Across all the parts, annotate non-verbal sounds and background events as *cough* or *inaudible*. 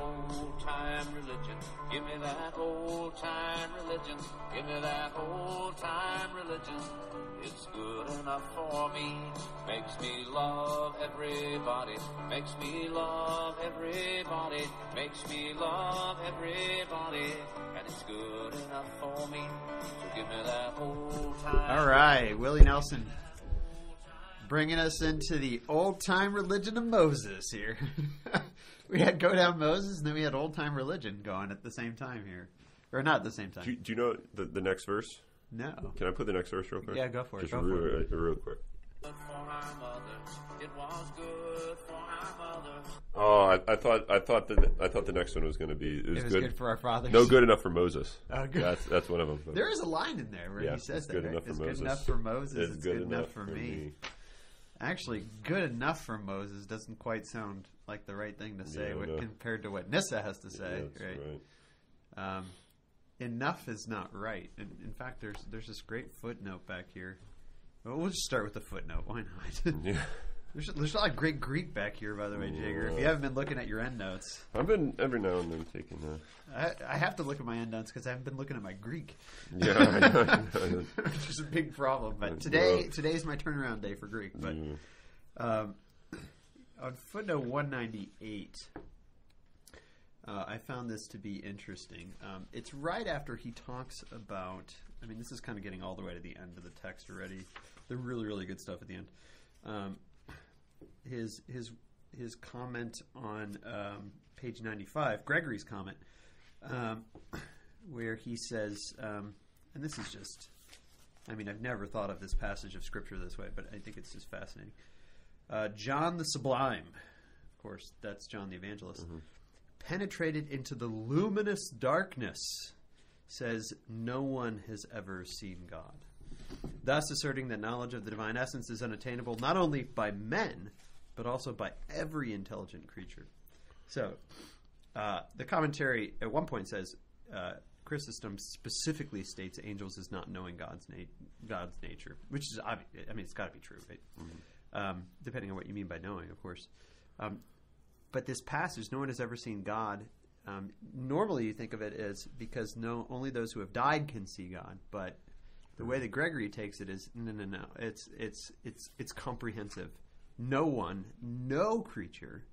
old time religion. Give me that old time religion. Give me that old time religion. It's good enough for me. Makes me love everybody. Makes me love everybody. Makes me love everybody. And it's good enough for me. So give me that old time. All right, Willie Nelson bringing us into the old time religion of Moses here. *laughs* we had Go Down Moses, and then we had old time religion going at the same time here. Or not at the same time. Do you, do you know the, the next verse? no. Can I put the next verse real quick? Yeah, go for it, Just go real, for it. Uh, real quick. Good for our mother. It was good for our mother. Oh, I, I thought I thought the I thought the next one was going to be it was, It was good. good for our fathers. no good enough for Moses. Oh, good. That's that's one of them. There is a line in there where Yeah, he says it's that. good right? enough for it's Moses. good enough for Moses. It's, It's, good, enough, for, me. Actually, good enough for Moses doesn't quite sound like the right thing to say Yeah, what, compared to what Nyssa has to say. Yeah, that's right? right. Um, enough is not right. In, in fact, there's there's this great footnote back here. Well, we'll just start with the footnote. *laughs* Why not? Yeah. there's, there's a lot of great Greek back here, by the way, Jagger. If you haven't been looking at your endnotes, I've been every now and then taking a I, I have to look at my endnotes because I haven't been looking at my Greek. yeah. I I. Which is *laughs* a big problem. But Well- today, today's my turnaround day for Greek. But Mm. um, on footnote 198, uh, I found this to be interesting. Um, it's right after he talks about. I mean, this is kind of getting all the way to the end of the text already. The really, really good stuff at the end. Um, his his his comment on um, page 95, Gregory's comment, um, where he says, um, and this is just. I mean, I've never thought of this passage of scripture this way, but I think it's just fascinating. Uh, John the Sublime, of course, that's John the Evangelist, penetrated into the luminous darkness, says, No one has ever seen God. Thus asserting that knowledge of the divine essence is unattainable not only by men, but also by every intelligent creature. So, uh, the commentary at one point says, uh, Chrysostom specifically states angels as not knowing God's na- God's nature, which is obvious. I mean, it's got to be true, right? Um, depending on what you mean by knowing, of course. Um, but this passage, no one has ever seen God. Um, normally, you think of it as because no, only those who have died can see God. But the way that Gregory takes it is no, no, no. It's it's it's it's comprehensive. No one, no creature,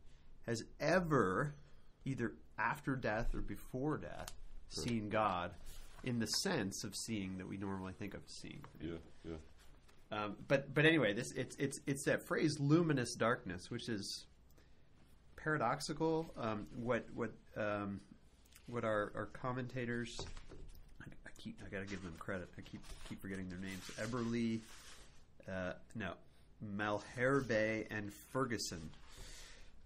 has ever, either after death or before death, seen God in the sense of seeing that we normally think of seeing. Yeah, yeah. Um, but but anyway, this it's it's it's that phrase "luminous darkness," which is paradoxical. Um, what what um, what our, our commentators, I, I keep I got to give them credit. I keep keep forgetting their names. Eberly, uh, no, Malherbe and Ferguson.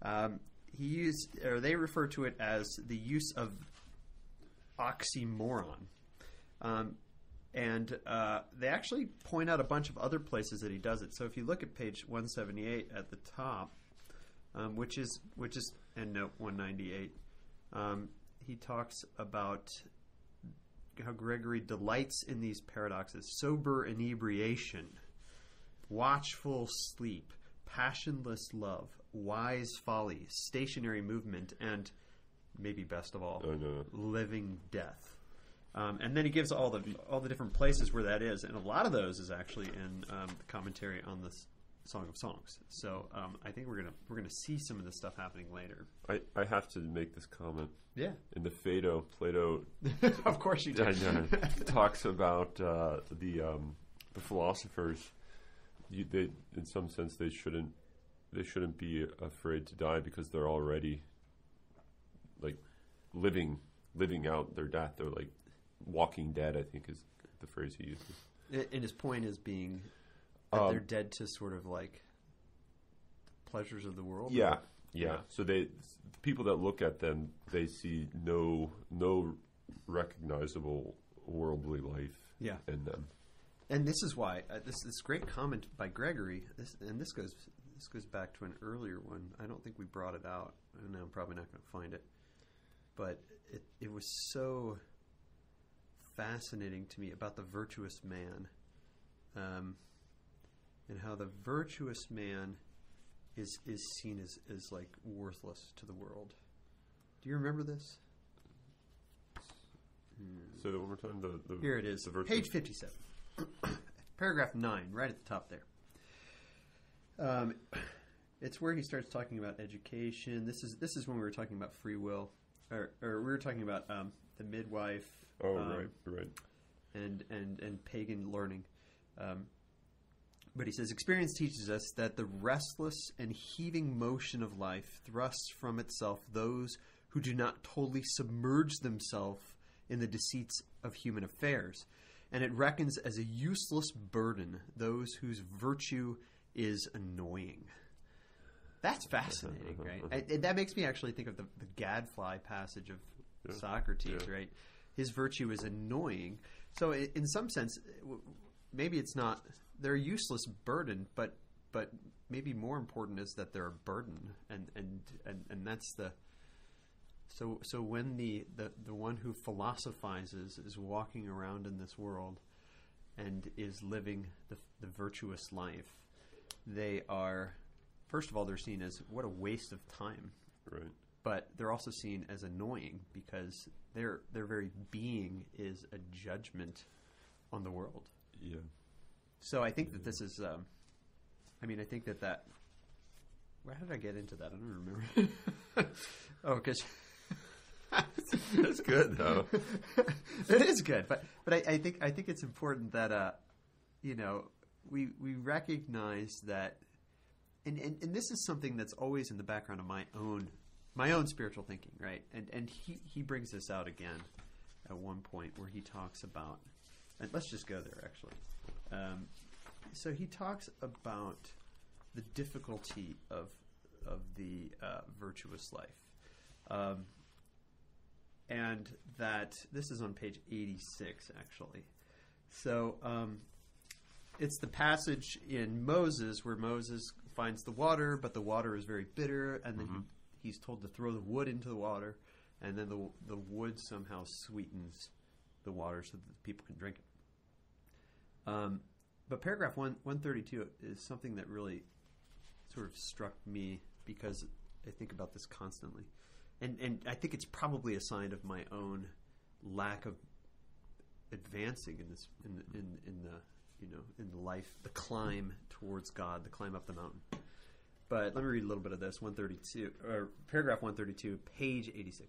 Um, he used or they refer to it as the use of oxymoron. And uh, they actually point out a bunch of other places that he does it. So if you look at page 178 at the top, um, which is which is and note 198, um, he talks about how Gregory delights in these paradoxes: sober inebriation, watchful sleep, passionless love, wise folly, stationary movement, and maybe best of all, Oh, no. living death. Um, and then he gives all the all the different places where that is, and a lot of those is actually in um, the commentary on this Song of Songs. So um, I think we're gonna we're gonna see some of this stuff happening later. I, I have to make this comment. Yeah, In the Phaedo, Plato *laughs* of course you do. Know, talks about uh, the um, the philosophers. You, they, in some sense, they shouldn't they shouldn't be afraid to die because they're already like living living out their death. They're like walking dead. I think is the phrase he uses. And his point is being that Um, they're dead to sort of like the pleasures of the world. Yeah, yeah. So they the people that look at them, they see no no recognizable worldly life Yeah. in them. And this is why uh, this this great comment by Gregory, this, and this goes this goes back to an earlier one. I don't think we brought it out, and I'm probably not going to find it. But it it was so fascinating to me about the virtuous man, um, and how the virtuous man is is seen as as like worthless to the world. Do you remember this? Say that one more time. The, the Here it is, page 57. *coughs* Paragraph 9, right at the top there. Um, *coughs* it's where he starts talking about education. This is this is when we were talking about free will, or, or we were talking about um, the midwife. Oh, um, right, right. and and and pagan learning. Um, but he says experience teaches us that the restless and heaving motion of life thrusts from itself those who do not totally submerge themselves in the deceits of human affairs, and it reckons as a useless burden those whose virtue is annoying. That's fascinating, *laughs* right? And- that makes me actually think of the, the gadfly passage of Yeah. Socrates, Yeah. right? His virtue is annoying. So, in some sense, maybe it's not they're a useless burden, but but maybe more important is that they're a burden, and and and, and that's the. So so when the, the the one who philosophizes is walking around in this world, and is living the the virtuous life, they are, first of all, they're seen as what a waste of time Right. But they're also seen as annoying because their their very being is a judgment on the world. Yeah. So I think that this is, um, I mean, I think that that. Where did I get into that? I don't remember. *laughs* oh, because *laughs* That's good though. *laughs* it is good, but but I, I think I think it's important that uh, you know, we we recognize that, and, and and this is something that's always in the background of my own my own spiritual thinking, right? And and he he brings this out again at one point where he talks about, and let's just go there actually. Um, so he talks about the difficulty of of the uh, virtuous life. Um, and that this is on page 86 actually so um, it's the passage in moses where moses finds the water but the water is very bitter and then he, he's told to throw the wood into the water and then the, the wood somehow sweetens the water so that the people can drink it um, but paragraph one, 132 is something that really sort of struck me because I think about this constantly. And and I think it's probably a sign of my own lack of advancing in this in in in the you know in the life the climb towards God, the climb up the mountain. But let me read a little bit of this 132 or paragraph 132, page 86.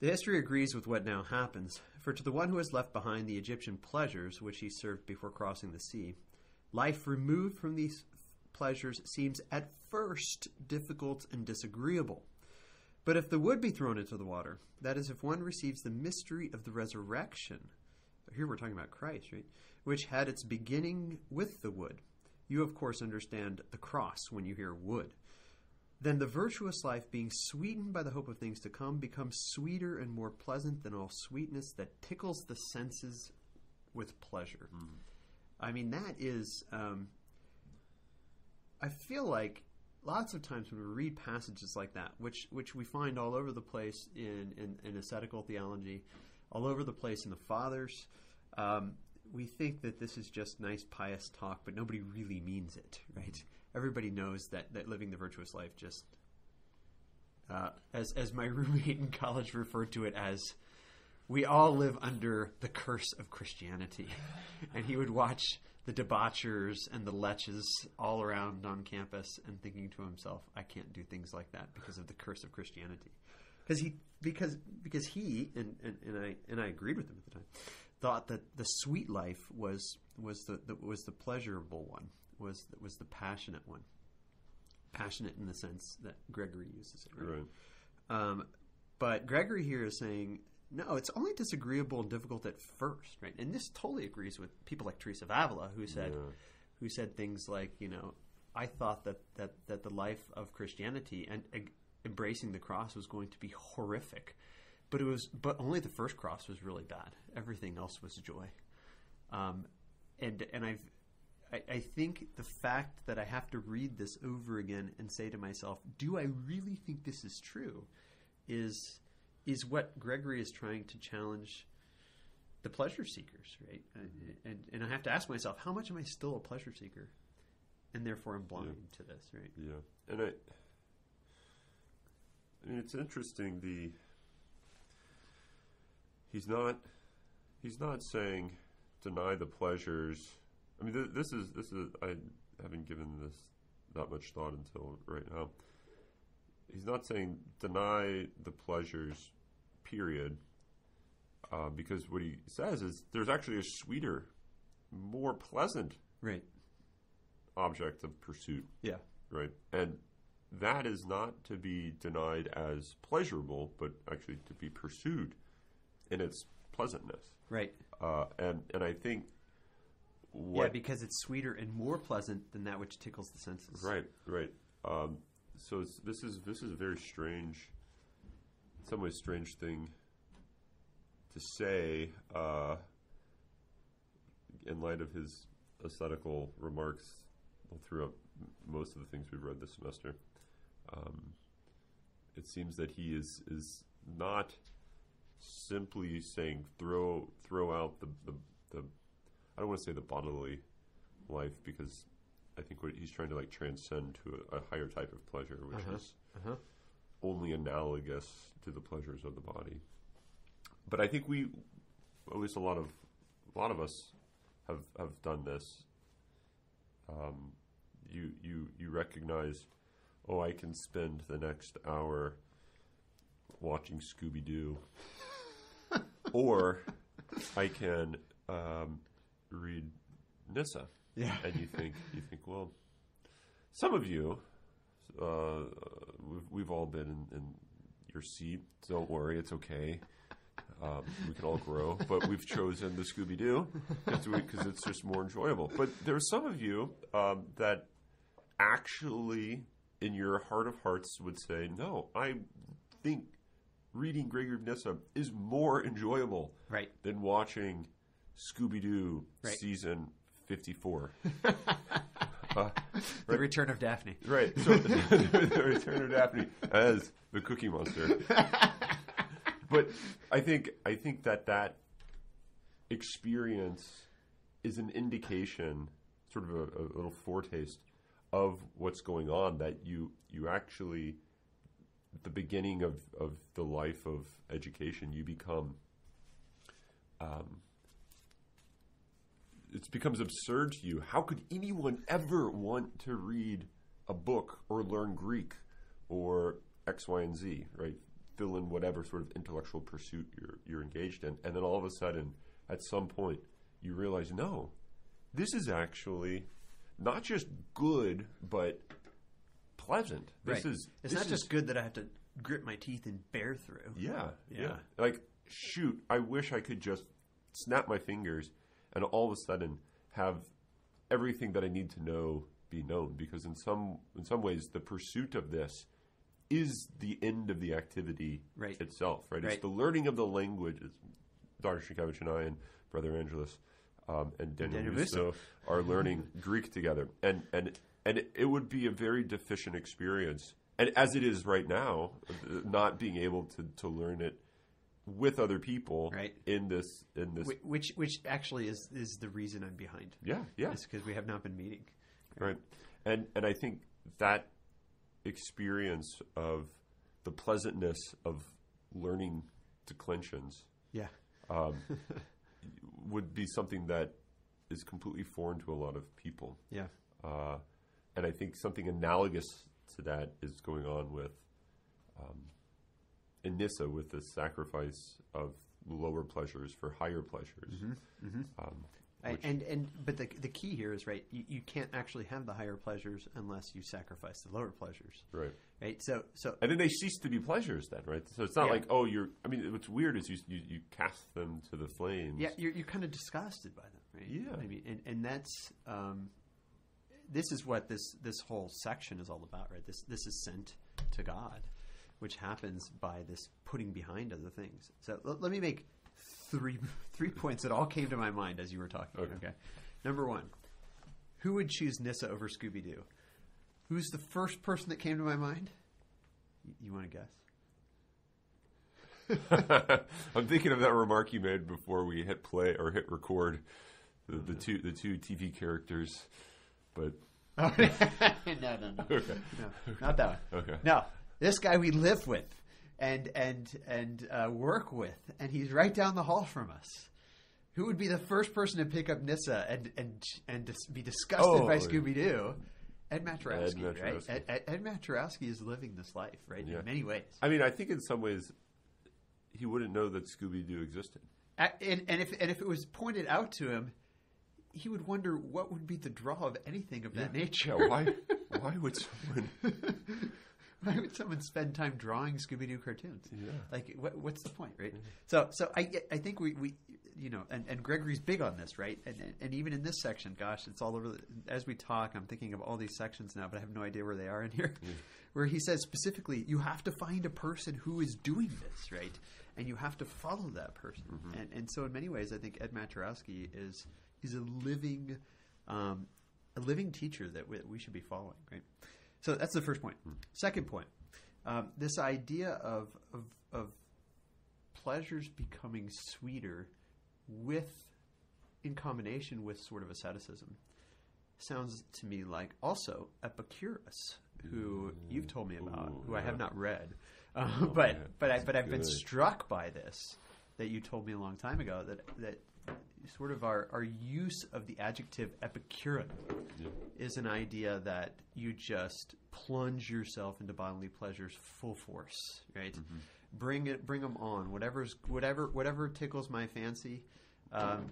The history agrees with what now happens, for to the one who has left behind the Egyptian pleasures which he served before crossing the sea, life removed from these pleasures seems at first difficult and disagreeable. But if the wood be thrown into the water, that is, if one receives the mystery of the resurrection, here we're talking about Christ, right? Which had its beginning with the wood. You, of course, understand the cross when you hear wood. Then the virtuous life, being sweetened by the hope of things to come, becomes sweeter and more pleasant than all sweetness that tickles the senses with pleasure. I mean, that is. Um, I feel like lots of times when we read passages like that, which which we find all over the place in in, in ascetical theology, all over the place in the fathers, um, we think that this is just nice pious talk, but nobody really means it, right? Everybody knows that that living the virtuous life just, uh, as as my *laughs* roommate in college referred to it as. We all live under the curse of Christianity. *laughs* And he would watch the debauchers and the leches all around on campus and thinking to himself, I can't do things like that because of the curse of Christianity. Because he because because he and, and, and I and I agreed with him at the time, thought that the sweet life was was the, the was the pleasurable one, was was the passionate one. Passionate in the sense that Gregory uses it, right? Right. Um, but Gregory here is saying, no, it's only disagreeable and difficult at first, right? And this totally agrees with people like Teresa of Avila, who said, Yeah. who said things like, you know, I thought that that, that the life of Christianity and uh, embracing the cross was going to be horrific, but it was, but only the first cross was really bad. Everything else was joy. Um, and and I've I, I think the fact that I have to read this over again and say to myself, "Do I really think this is true?" is is what Gregory is trying to challenge the pleasure seekers, right? And, and and I have to ask myself, how much am I still a pleasure seeker, and therefore I'm blind to this, right? Yeah, and I, I mean, it's interesting. The he's not he's not saying deny the pleasures. I mean, th- this is this is I haven't given this that much thought until right now. He's not saying deny the pleasures, period. Uh, because what he says is there's actually a sweeter, more pleasant Right. object of pursuit, Yeah. right? And that is not to be denied as pleasurable, but actually to be pursued in its pleasantness. Right. Uh, and and I think Yeah, because it's sweeter and more pleasant than that which tickles the senses. right right. Um, so it's, this is this is a very strange, in some ways, strange thing to say uh, in light of his ascetical remarks throughout most of the things we've read this semester. Um, it seems that he is is not simply saying throw throw out the, the, the I don't want to say the bodily life because I think what he's trying to like transcend to a, a higher type of pleasure, which Uh-huh. is Uh-huh. only analogous to the pleasures of the body. But I think we, at least a lot of, a lot of us, have have done this. Um, you you you recognize, oh, I can spend the next hour watching Scooby Doo, or I can um, read Nyssa Yeah. and you think you think well some of you uh, we've, we've all been in, in your seat. Don't worry it's okay. Um, we can all grow. But we've chosen the scooby-doo because it's just more enjoyable. But there are some of you um, that actually in your heart of hearts would say no i think reading gregory of nyssa is more enjoyable Right. than watching Scooby Doo Right. season 54. *laughs* Uh, the Return of Daphne. right. So, *laughs* the Return of Daphne as the Cookie Monster. *laughs* but I think I think that that experience is an indication, sort of a, a little foretaste of what's going on. That you you actually, the beginning of of the life of education, you become. Um, it becomes absurd to you. How could anyone ever want to read a book or learn Greek or X, Y, and Z, right? Fill in whatever sort of intellectual pursuit you're, you're engaged in. And then all of a sudden, at some point, you realize, no, this is actually not just good, but pleasant. This right. is. It's this not is- just good that I have to grit my teeth and bear through. yeah, yeah, Yeah. Like, shoot, I wish I could just snap my fingers and all of a sudden have everything that I need to know be known. Because in some in some ways, the pursuit of this is the end of the activity Right. itself. Right? It's the learning of the language. Dr. Shinkevich and I and Brother Angelus um, and Daniel, Daniel Russo are learning *laughs* Greek together, and and and it would be a very deficient experience, and as it is right now, not being able to, to learn it with other people Right. in this in this Which, which actually is, is the reason I'm behind. yeah yeah It's because we have not been meeting. right and and I think that experience of the pleasantness of learning declensions Yeah. um, *laughs* would be something that is completely foreign to a lot of people. Yeah. Uh, and I think something analogous to that is going on with um, in Nyssa with the sacrifice of lower pleasures for higher pleasures. Um, I, which- and and but the the key here is right. You, you can't actually have the higher pleasures unless you sacrifice the lower pleasures. right. Right. So so And then they cease to be pleasures, then, right? So it's not Yeah. like, oh, you're. I mean, what's weird is you, you you cast them to the flames. yeah, you're you're kind of disgusted by them, right? Yeah. I mean, and and that's um, this is what this this whole section is all about, right? This this is sent to God, which happens by this putting behind other things. So let, let me make three three points that all came to my mind as you were talking. Okay. okay. Number one, who would choose Nyssa over Scooby Doo? Who's the first person that came to my mind? You, you want to guess? *laughs* I'm thinking of that remark you made before we hit play or hit record. The, the uh-huh. two the two TV characters, but *laughs* no, no, no. okay, No, not that one. okay. No, this guy we live with and and and uh, work with, and he's right down the hall from us. Who would be the first person to pick up Nyssa and and and dis- be disgusted Oh. by Scooby Doo? Ed Matrowski, Ed right? Ed, Ed, Ed Matrowski is living this life, right? Yeah. In many ways. I mean, I think in some ways he wouldn't know that Scooby Doo existed. A- And, and if and if it was pointed out to him, he would wonder what would be the draw of anything of that nature. Yeah, *laughs* why? *laughs* why would someone? *laughs* Why would someone spend time drawing Scooby Doo cartoons? Yeah. Like, what, what's the point, right? Mm-hmm. So, so I, I think we, we, you know, and, and Gregory's big on this, right? And, and and even in this section, gosh, it's all over. The, as we talk, I'm thinking of all these sections now, but I have no idea where they are in here. Where he says specifically, you have to find a person who is doing this, right? And you have to follow that person. Mm-hmm. And and so, in many ways, I think Ed Maturowski is is a living, um, a living teacher that we, we should be following, right? So that's the first point. Second point, um, this idea of, of of pleasures becoming sweeter with in combination with sort of asceticism sounds to me like also Epicurus, who you've told me about, Ooh, who I have not read, uh, *laughs* Oh, *laughs* but man, but I but I've been struck by this that you told me a long time ago that that sort of our, our use of the adjective Epicurean Yeah. is an idea that you just plunge yourself into bodily pleasures full force, right? Bring it, bring them on. Whatever's whatever whatever tickles my fancy, um,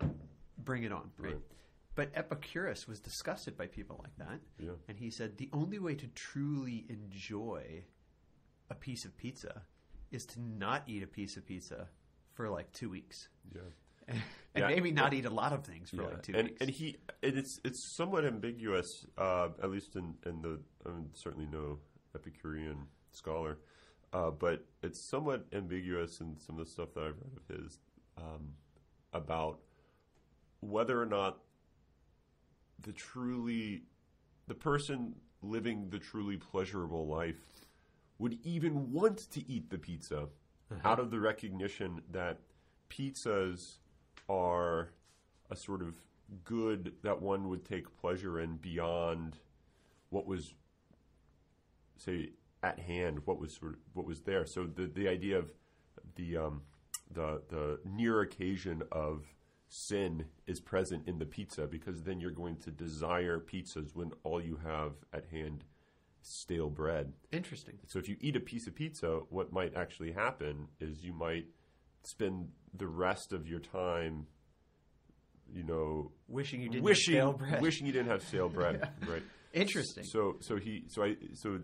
bring it on, right? Right. But Epicurus was disgusted by people like that, Yeah. and he said the only way to truly enjoy a piece of pizza is to not eat a piece of pizza for like two weeks, Yeah. And Yeah. maybe not eat a lot of things for Yeah. like two and weeks. and he and it's it's somewhat ambiguous, uh, at least in in the I'm certainly no Epicurean scholar, uh, but it's somewhat ambiguous in some of the stuff that I've read of his um, about whether or not the truly the person living the truly pleasurable life would even want to eat the pizza out of the recognition that pizzas are a sort of good that one would take pleasure in beyond what was say at hand what was sort of what was there so the the idea of the um the the near occasion of sin is present in the pizza because then you're going to desire pizzas when all you have at hand is stale bread Interesting. so if you eat a piece of pizza, what might actually happen is you might spend the rest of your time, you know, Wishing you didn't wishing have stale bread. wishing you didn't have stale bread, *laughs* right? Interesting. So so he so I so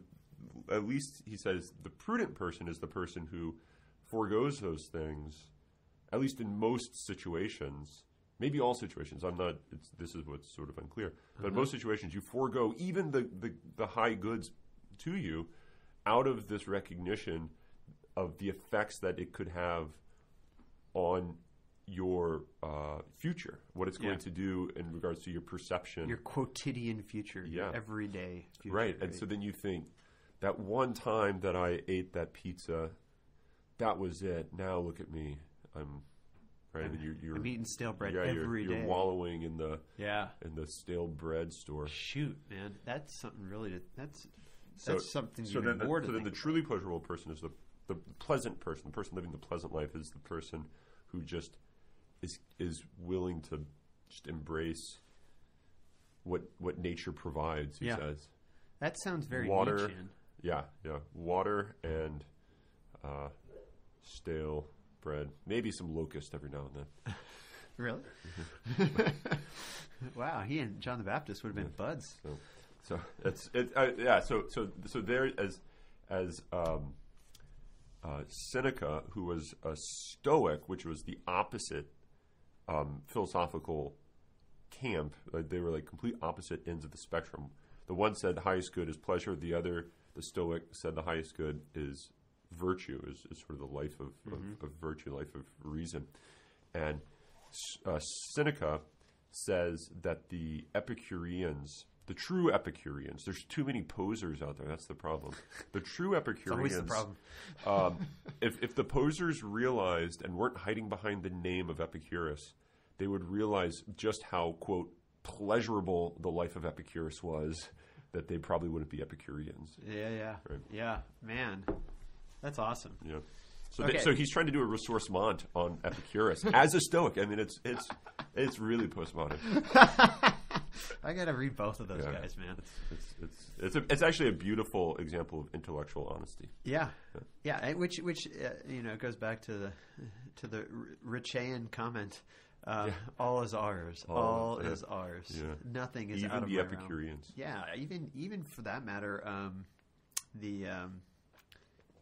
at least he says the prudent person is the person who foregoes those things, at least in most situations. Maybe all situations. I'm not. It's, this is what's sort of unclear. But in most situations, you forego even the, the the high goods to you, out of this recognition of the effects that it could have on your uh, future, what it's going Yeah. to do in regards to your perception your quotidian future, your Yeah. everyday future. right and so then you think that one time that i ate that pizza that was it now look at me i'm right and you're, you're I'm eating stale bread yeah, you're, every you're day. wallowing in the Yeah. in the stale bread store Shoot, man, that's something really. To, that's so, that's something so then, the, so then the truly pleasurable person is the the pleasant person the person living the pleasant life is the person who just is is willing to just embrace what what nature provides he Yeah. says That sounds very Water. Nietzschean. Yeah, yeah. Water and uh, stale bread. Maybe some locust every now and then. *laughs* Really? *laughs* wow, he and John the Baptist would have been buds. So, so it's it. Uh, yeah. So so so there as as um, uh, Seneca, who was a Stoic, which was the opposite um, philosophical camp. Like they were like complete opposite ends of the spectrum. The one said the highest good is pleasure. The other, the Stoic, said the highest good is virtue, is, is sort of the life of, of, of virtue, life of reason. And uh, Seneca says that the Epicureans, the true Epicureans, there's too many posers out there. That's the problem. The true *laughs* Epicureans, the problem. *laughs* um, if if the posers realized and weren't hiding behind the name of Epicurus, they would realize just how quote pleasurable the life of Epicurus was. that they probably wouldn't be Epicureans. Yeah, yeah, Right. yeah. Man, that's awesome. Yeah. So, Okay. so he's trying to do a ressourcement on Epicurus as a Stoic. I mean, it's it's it's really postmodern. *laughs* I gotta read both of those Yeah. guys, man. It's it's it's, a, it's actually a beautiful example of intellectual honesty. Yeah, yeah. and Which which uh, you know goes back to the to the Richean comment. Uh, All is ours. All, All yeah. is ours. Yeah. Nothing is Even out of the. Epicureans. Yeah, even even for that matter, um, the um,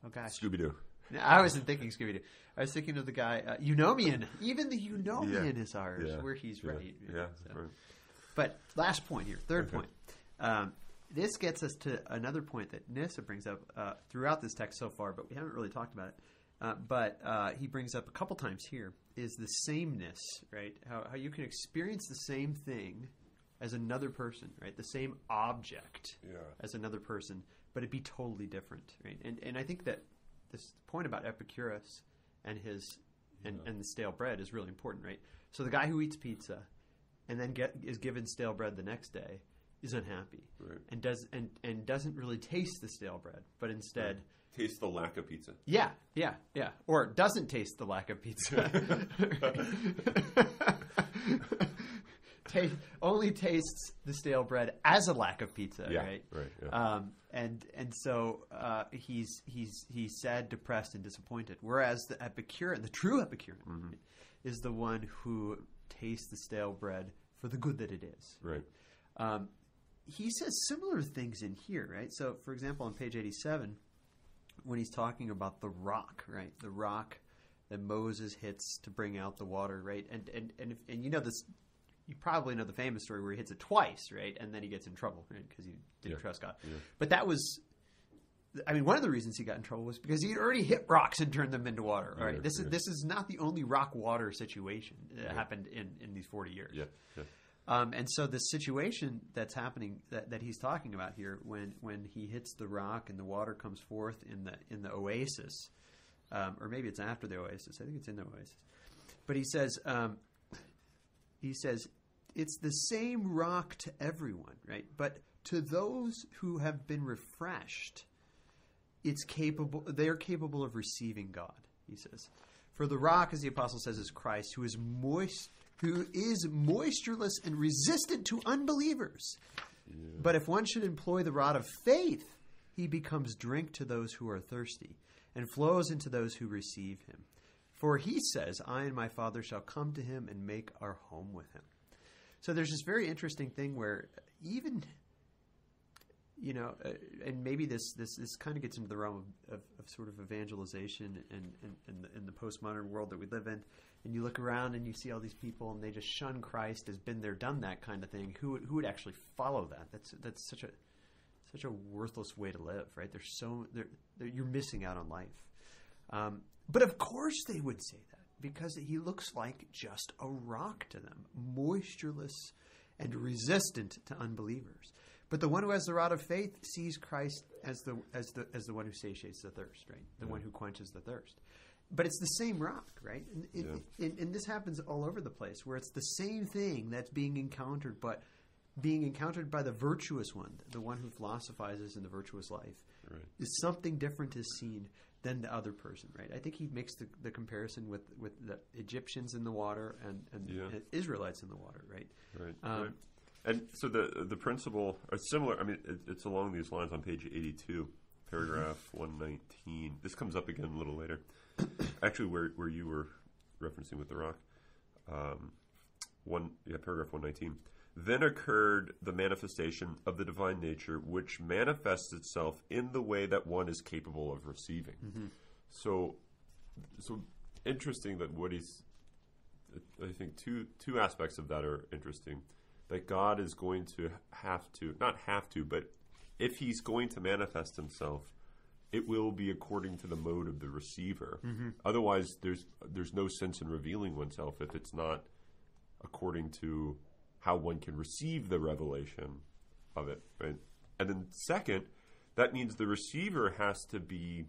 oh gosh, Scooby Doo. I wasn't thinking Scooby Doo. I was thinking of the guy uh, Eunomian. Even the Eunomian is ours, Yeah. where he's yeah. right. Yeah. So- right. But last point here, third Okay. point. Um, this gets us to another point that Nyssa brings up uh, throughout this text so far, but we haven't really talked about it. Uh, but uh, he brings up a couple times here is the sameness, right? How, how you can experience the same thing as another person, right? The same object Yeah. as another person, but it be totally different, right? And and I think that this point about Epicurus and his and, and the stale bread is really important, right? So the guy who eats pizza and then get is given stale bread the next day is unhappy Right. and does and, and doesn't really taste the stale bread, but instead. Taste the lack of pizza. Yeah, yeah, yeah. Or doesn't taste the lack of pizza. *laughs* Ta- only tastes the stale bread as a lack of pizza, Yeah, right? right, yeah. Um, and and so uh, he's he's he's sad, depressed, and disappointed. Whereas the Epicurean, the true Epicurean, Mm-hmm. is the one who tastes the stale bread for the good that it is. Right. Um, he says similar things in here, right? So, for example, on page 87, when he's talking about the rock, right? The rock that Moses hits to bring out the water, right? And and and, if, and you know this, you probably know the famous story where he hits it twice, right? And then he gets in trouble, right? Because he didn't Yeah. trust God. Yeah. But that was. I mean, one of the reasons he got in trouble was because he'd already hit rocks and turned them into water. All right, Yeah, this is this is not the only rock water situation that happened in in these forty years. Yeah. Yeah. Um, and so the situation that's happening that, that he's talking about here, when when he hits the rock and the water comes forth in the in the oasis, um, or maybe it's after the oasis. I think it's in the oasis. But he says, um, he says, it's the same rock to everyone, right? But to those who have been refreshed, it's capable. They are capable of receiving God. He says, "For the rock, as the apostle says, is Christ, who is moist, who is moistureless and resistant to unbelievers. But if one should employ the rod of faith, he becomes drink to those who are thirsty, and flows into those who receive him. For he says, I and my Father shall come to him and make our home with him." So there's this very interesting thing where even you know, uh, and maybe this this this kind of gets into the realm of, of, of sort of evangelization and in, in, the, the postmodern world that we live in. And you look around and you see all these people, and they just shun Christ as been there, done that kind of thing. Who would, who would actually follow that? That's that's such a such a worthless way to live, right? There's so they're, they're, you're missing out on life. Um, but of course they would say that because he looks like just a rock to them, moistureless and resistant to unbelievers. But the one who has the rod of faith sees Christ as the as the as the one who satiates the thirst, right? The one who quenches the thirst. But it's the same rock, right? And, it, Yeah. and, and this happens all over the place, where it's the same thing that's being encountered, but being encountered by the virtuous one, the one who philosophizes in the virtuous life, Right. is something different is seen than the other person, right? I think he makes the, the comparison with, with the Egyptians in the water and, and Yeah. and Israelites in the water, right? Right. Um, right. And so the the principle are similar. I mean, it, it's along these lines on page eighty two, paragraph one nineteen. This comes up again a little later. *coughs* Actually, where where you were referencing with the rock, um, one yeah, paragraph one nineteen. Then occurred the manifestation of the divine nature, which manifests itself in the way that one is capable of receiving. So, so interesting that what he's I think two two aspects of that are interesting. That God is going to have to not have to, but if He's going to manifest Himself, it will be according to the mode of the receiver. Mm-hmm. Otherwise, there's there's no sense in revealing oneself if it's not according to how one can receive the revelation of it. Right? And then second, that means the receiver has to be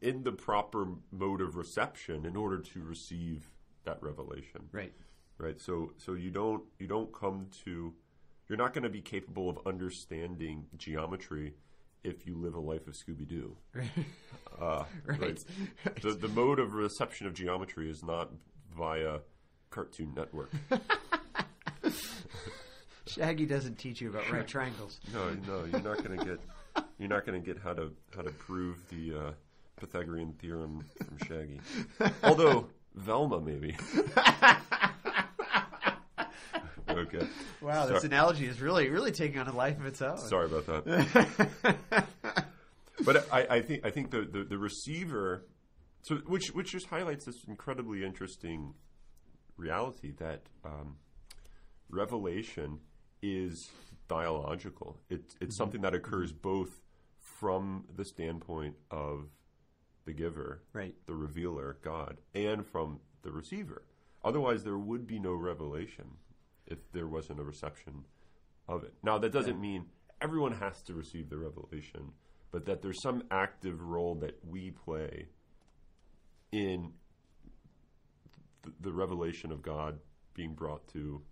in the proper mode of reception in order to receive that revelation Right. Right so so you don't you don't come to you're not going to be capable of understanding geometry if you live a life of Scooby Doo. *laughs* Uh, *laughs* Right. The, the *laughs* mode of reception of geometry is not via Cartoon Network. Shaggy doesn't teach you about right triangles. No, no, you're not going to get you're not going to get how to how to prove the uh, Pythagorean theorem from Shaggy. Although Velma maybe. Okay. *laughs* Wow, this analogy is really, really taking on a life of its own. Sorry about that. *laughs* but I, I think I think the, the, the receiver, so which which just highlights this incredibly interesting reality that um, revelation is dialogical. It, it's something that occurs both from the standpoint of the giver, Right. the revealer, God, and from the receiver. Otherwise, there would be no revelation if there wasn't a reception of it. Now, that doesn't mean everyone has to receive the revelation, but that there's some active role that we play in th- the revelation of God being brought to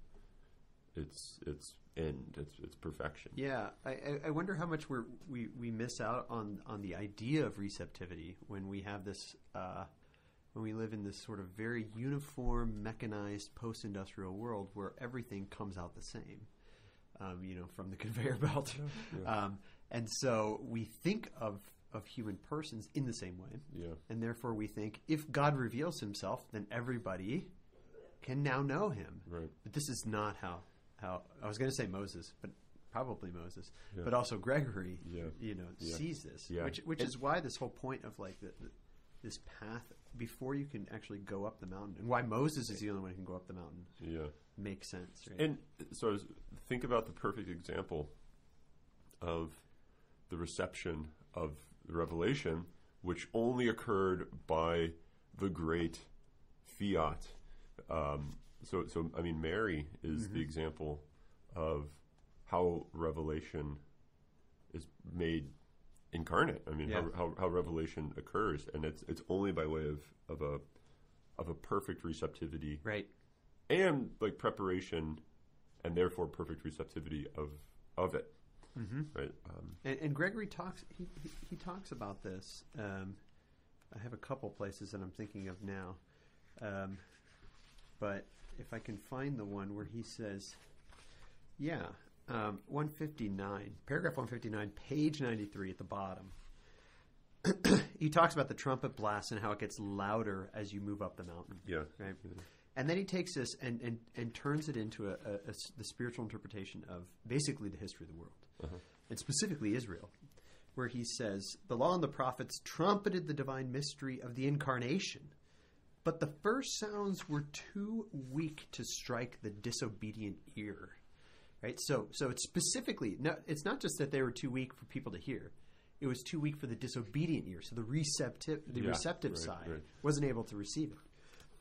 its its end, its its perfection. Yeah, I, I- I wonder how much we're, we we miss out on on the idea of receptivity when we have this uh, when we live in this sort of very uniform, mechanized, post-industrial world where everything comes out the same. Um, you know, from the *laughs* conveyor belt, Um, and so we think of of human persons in the same way, Yeah. and therefore we think if God reveals Himself, then everybody can now know Him. Right. But this is not how how I was going to say Moses, but probably Moses, Yeah. but also Gregory, Yeah. you know, Yeah. sees this, Yeah. which which And- is why this whole point of like the, the, this path before you can actually go up the mountain, and why Moses is the only one who can go up the mountain, Yeah. makes sense, right? And so think about the perfect example of the reception of the revelation, which only occurred by the great fiat. Um, so, so I mean, Mary is the example of how revelation is made incarnate. I mean, Yeah. how, how, how revelation occurs, and it's it's only by way of, of a of a perfect receptivity right. and like preparation and therefore perfect receptivity of of it Mm-hmm. right um, And, and Gregory talks he, he, he talks about this. Um, I have a couple places that I'm thinking of now, um, but if I can find the one where he says, "Yeah, um, 159, paragraph 159, page 93 at the bottom." *clears throat* he talks about the trumpet blast and how it gets louder as you move up the mountain. yeah Right. And then he takes this and, and, and turns it into a the spiritual interpretation of basically the history of the world, and specifically Israel, where he says, The law and the prophets trumpeted the divine mystery of the incarnation, but the first sounds were too weak to strike the disobedient ear. Right? So, so it's specifically, no, it's not just that they were too weak for people to hear. It was too weak for the disobedient ear. So the receptive, the Yeah, receptive right, side right. wasn't able to receive it.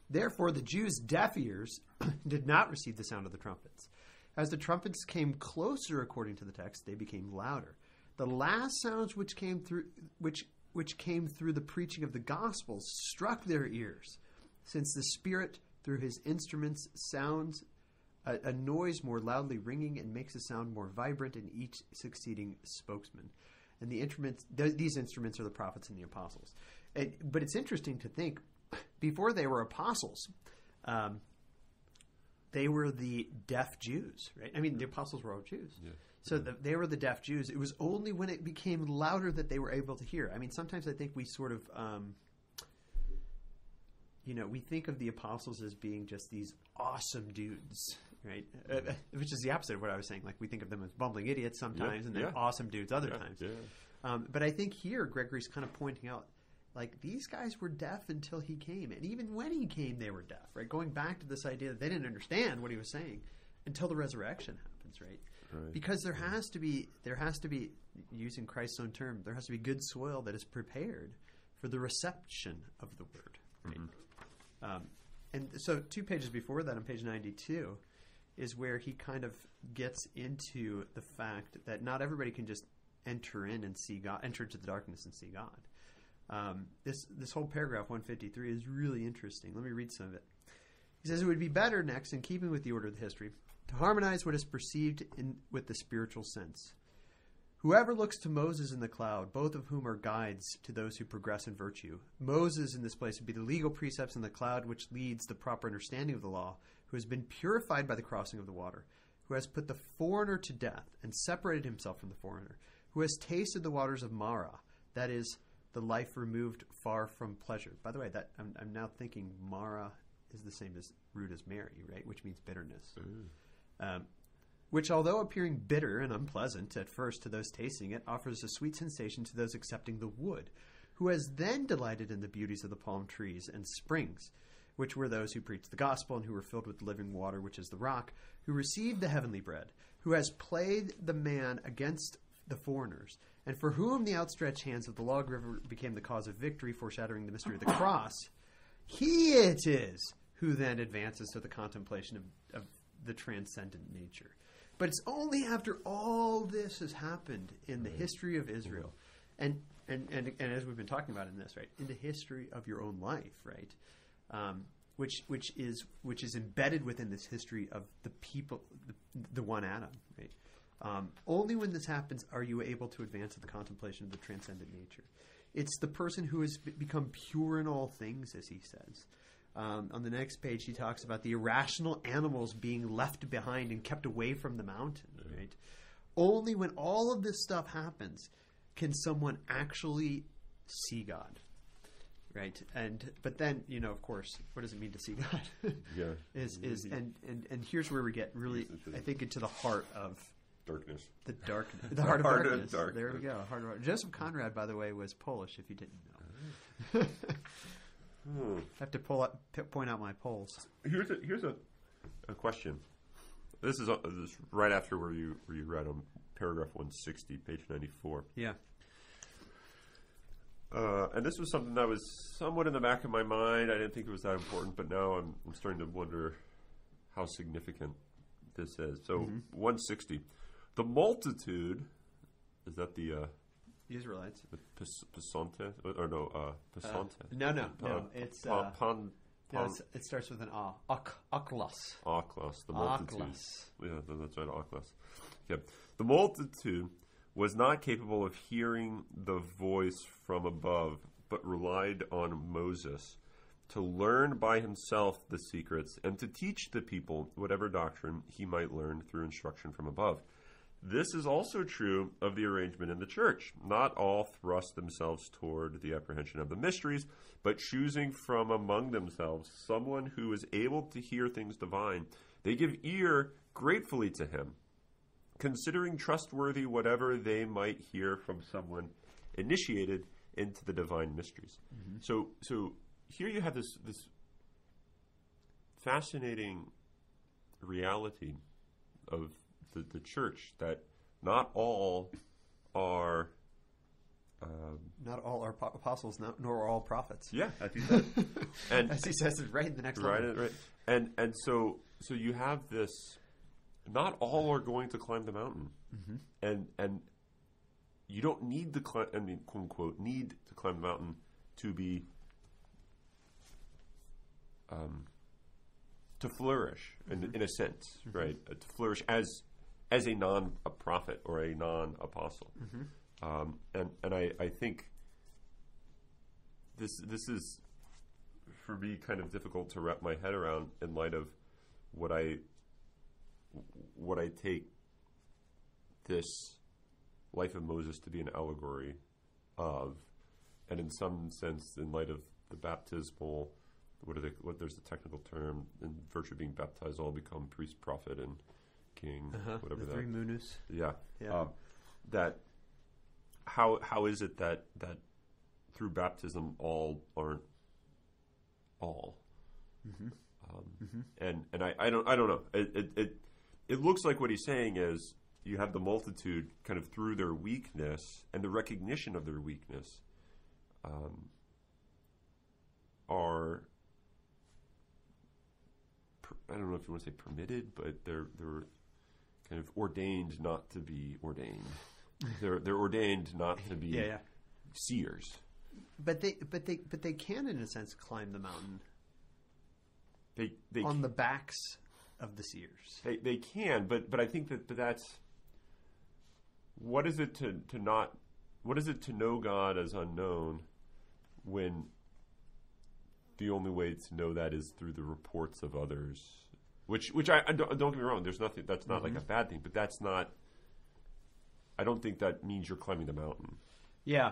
Therefore, the Jews' deaf ears *clears throat* did not receive the sound of the trumpets. As the trumpets came closer, according to the text, they became louder. The last sounds which came through, which which came through the preaching of the gospel, struck their ears, since the Spirit, through His instruments, sounds a, a noise more loudly ringing and makes a sound more vibrant in each succeeding spokesman. And the instruments, th- these instruments are the prophets and the apostles. And, but it's interesting to think, before they were apostles, um, they were the deaf Jews, right? I mean, the apostles were all Jews. So the, they were the deaf Jews. It was only when it became louder that they were able to hear. I mean, sometimes I think we sort of, um, you know, we think of the apostles as being just these awesome dudes, right? Uh, which is the opposite of what I was saying. Like we think of them as bumbling idiots sometimes, Yeah, and then yeah. awesome dudes other yeah, times. Um, but I think here Gregory's kind of pointing out, like these guys were deaf until he came, and even when he came, they were deaf. Right, going back to this idea that they didn't understand what he was saying until the resurrection happens. Right, Right. because there has to be there has to be using Christ's own term, there has to be good soil that is prepared for the reception of the word. Right? Um, and so, two pages before that, on page 92, is where he kind of gets into the fact that not everybody can just enter in and see God, enter into the darkness and see God. Um, this this whole paragraph 153 is really interesting. Let me read some of it. He says it would be better next, in keeping with the order of the history, to harmonize what is perceived in, with the spiritual sense. Whoever looks to Moses in the cloud, both of whom are guides to those who progress in virtue. Moses in this place would be the legal precepts in the cloud which leads the proper understanding of the law, who has been purified by the crossing of the water, who has put the foreigner to death and separated himself from the foreigner, who has tasted the waters of Mara, that is, the life removed far from pleasure. By the way, that I'm, I'm now thinking Mara is the same as root as Mary, right? Which means bitterness. Um, which, although appearing bitter and unpleasant at first to those tasting it, offers a sweet sensation to those accepting the wood, who has then delighted in the beauties of the palm trees and springs, which were those who preached the gospel and who were filled with living water, which is the rock, who received the heavenly bread, who has played the man against the foreigners, and for whom the outstretched hands of the lawgiver became the cause of victory, foreshadowing the mystery of the cross. He it is who then advances to the contemplation of, of the transcendent nature. But it's only after all this has happened in the mm-hmm. history of Israel, and, and, and, and as we've been talking about in this, right, in the history of your own life, right, um, which, which, is, which is embedded within this history of the people, the, the one Adam, right? Um, only when this happens are you able to advance to the contemplation of the transcendent nature. It's the person who has be- become pure in all things, as he says. Um, on the next page, he talks about the irrational animals being left behind and kept away from the mountain. Right? Only when all of this stuff happens can someone actually see God. Right, and but then you know, of course, what does it mean to see *laughs* God? Yeah. is is and, and and here's where we get really, I think, into the heart of Darkness. the dark, *laughs* the heart of heart of darkness. darkness. There we go. Heart of, Joseph Conrad, by the way, was Polish. If you didn't know, Hmm. *laughs* I have to pull up, point out my Poles. Here's a here's a, a question. This is, uh this is right after where you where you read on paragraph 160, page 94. Yeah, Uh, and this was something that was somewhat in the back of my mind. I didn't think it was that important, but now I'm, I'm starting to wonder how significant this is. So, 160. The multitude, is that the uh, Israelites. the Pis-? Or no, uh, Pisonte? No, no, no. Uh, It's Pon- uh, Pon, no, Pon, it's, it starts with an ah. Ak, aklas. Aklas, the multitude. Aklas. Yeah, that's right, Aklas. Yep. The multitude was not capable of hearing the voice from above, but relied on Moses to learn by himself the secrets and to teach the people whatever doctrine he might learn through instruction from above. This is also true of the arrangement in the church. Not all thrust themselves toward the apprehension of the mysteries, but choosing from among themselves someone who is able to hear things divine, they give ear gratefully to him, considering trustworthy whatever they might hear from someone initiated into the divine mysteries. So, so here you have this this fascinating reality of the, the church that not all are um, Not all are po- apostles, not, nor are all prophets. yeah as he said *laughs* and As he says it right in the next right line. right and and so so you have this not all are going to climb the mountain. And and you don't need to climb I mean quote unquote need to climb the mountain to be um, to flourish in, in a sense right? Uh, to flourish as as a non a prophet or a non apostle um, and and I, I think this this is for me kind of difficult to wrap my head around in light of what I what I take this life of Moses to be an allegory of, and in some sense, in light of the baptismal, what are they? What there's the technical term in virtue of being baptized, all become priest, prophet, and king, Uh-huh. whatever the that. three munus. Yeah. Yeah. Um, that how how is it that that through baptism all aren't all? Um, And and I, I don't I don't know. It, it it it looks like what he's saying is you have the multitude kind of through their weakness and the recognition of their weakness um, are per- I don't know if you want to say permitted, but they're they're kind of ordained not to be ordained. they're they're ordained not to be Yeah, yeah. seers. But they, but they, but they can, in a sense, climb the mountain They they on the backs of the seers. They they can, but but I think that but that's what is it to to not what is it to know God as unknown when the only way to know that is through the reports of others, which which I, I don't, don't get me wrong. There's nothing that's not like mm-hmm. a bad thing, but that's not. I don't think that means you're climbing the mountain. Yeah,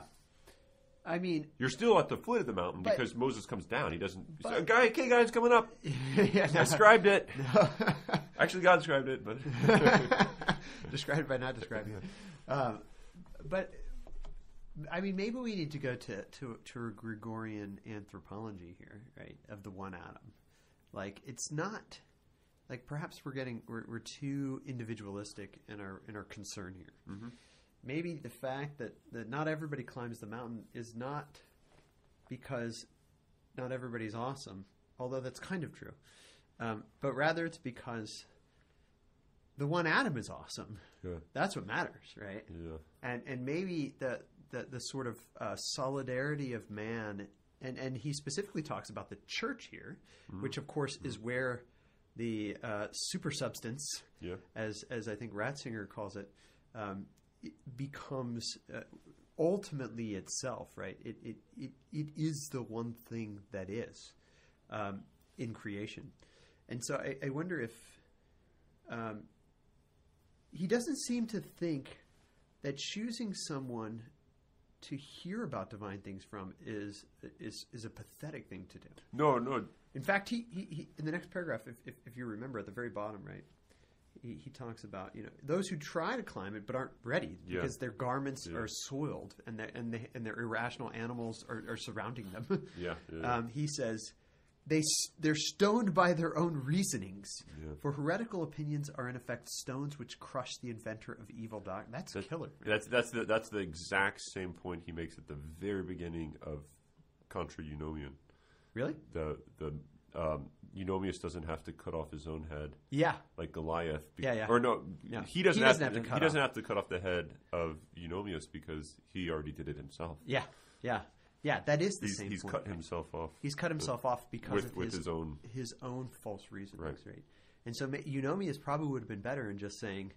I mean, You're still at the foot of the mountain But- because Moses comes down. He doesn't. But- Guy, okay, guys, coming up. *laughs* yeah, I described it. *laughs* Actually, God described it, but *laughs* described by not describing it. Um, but I mean, maybe we need to go to, to to Gregorian anthropology here, right? Of the one Adam, like it's not like perhaps we're getting we're, we're too individualistic in our in our concern here. Maybe the fact that that not everybody climbs the mountain is not because not everybody's awesome, although that's kind of true. Um, but rather, it's because the one Adam is awesome. yeah, That's what matters, right? yeah. And and maybe the the, the sort of uh, solidarity of man, and and he specifically talks about the church here, which of course is where the uh, super substance, Yeah. as as I think Ratzinger calls it, um, it becomes uh, ultimately itself, right? It, it it it is the one thing that is um, in creation, and so I, I wonder if um, he doesn't seem to think that choosing someone to hear about divine things from is is is a pathetic thing to do. No, no. In fact, he, he, he in the next paragraph, if, if, if you remember at the very bottom, right, he, he talks about you know those who try to climb it but aren't ready Yeah. because their garments Yeah. are soiled and they, and they, and their irrational animals are, are surrounding them. *laughs* Yeah, yeah. Um, he says. they they're stoned by their own reasonings. Yeah. For heretical opinions are in effect stones which crush the inventor of evil doctrine. That's That- killer. That's that's the that's the exact same point he makes at the very beginning of Contra Eunomium. Really? The the um, Eunomius doesn't have to cut off his own head Yeah. like Goliath. be- Yeah, yeah. Or no, Yeah. he doesn't, He have, doesn't have to he cut doesn't off. have to cut off the head of Eunomius because he already did it himself. Yeah. Yeah. Yeah. That is the He's, same he's point. cut himself off. He's cut himself off because with- of with his, his own- his own false reasonings, right? Right. And so Eunomius probably would have been better in just saying,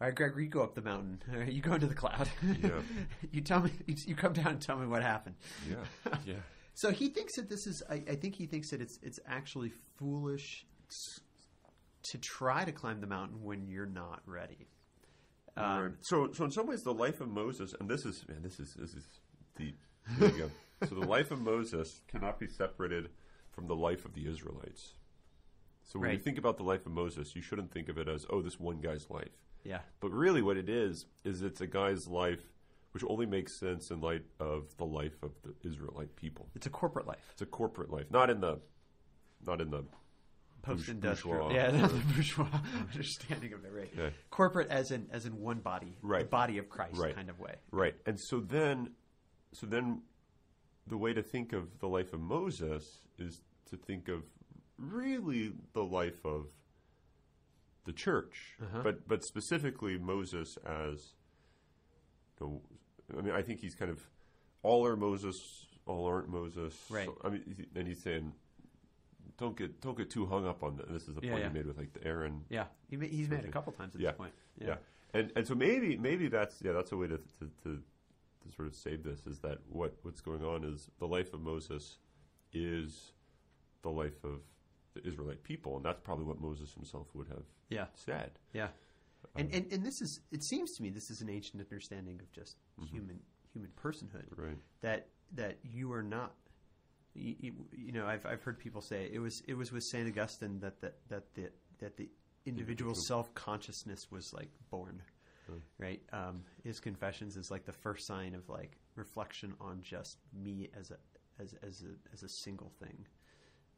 "All right, Gregory, you go up the mountain. All right, *laughs* you go into the cloud. Yeah. *laughs* you tell me. You, *laughs* you come down and tell me what happened." Yeah, yeah. So he thinks that this is. I, I think he thinks that it's it's actually foolish to try to climb the mountain when you're not ready. Um, Right. So, so in some ways, the life of Moses, and this is man, this is this is deep. There you go. *laughs* so the life of Moses cannot be separated from the life of the Israelites. So when you think about the life of Moses, you shouldn't think of it as oh, this one guy's life. Yeah. But really, what it is is it's a guy's life which only makes sense in light of the life of the Israelite people. It's a corporate life. It's a corporate life, not in the, not in the Post-industrial, *laughs* yeah, or- the bourgeois *laughs* understanding of it, right? Yeah. Corporate, as in as in one body, the Right. body of Christ, Right. kind of way. Right. And so then so then the way to think of the life of Moses is to think of really the life of the church. Uh-huh. But but specifically Moses as you know, I mean I think he's kind of all are Moses, all aren't Moses. Right. So, I mean and he's saying don't get don't get too hung up on that. This is the Yeah, point yeah. he made with like the Aaron Yeah, he he's made it a couple times at Yeah. this point. yeah. And and so maybe maybe that's yeah that's a way to to, to to sort of save this is that what what's going on is the life of Moses is the life of the Israelite people, and that's probably what Moses himself would have yeah, said. yeah. And, and and this is it seems to me this is an ancient understanding of just human human personhood Right. that that you are not. You, you, know, I've I've heard people say it was it was with Saint Augustine that the, that the that the individual Individual. self consciousness was like born, right? Um, his confessions is like the first sign of like reflection on just me as a as as a as a single thing.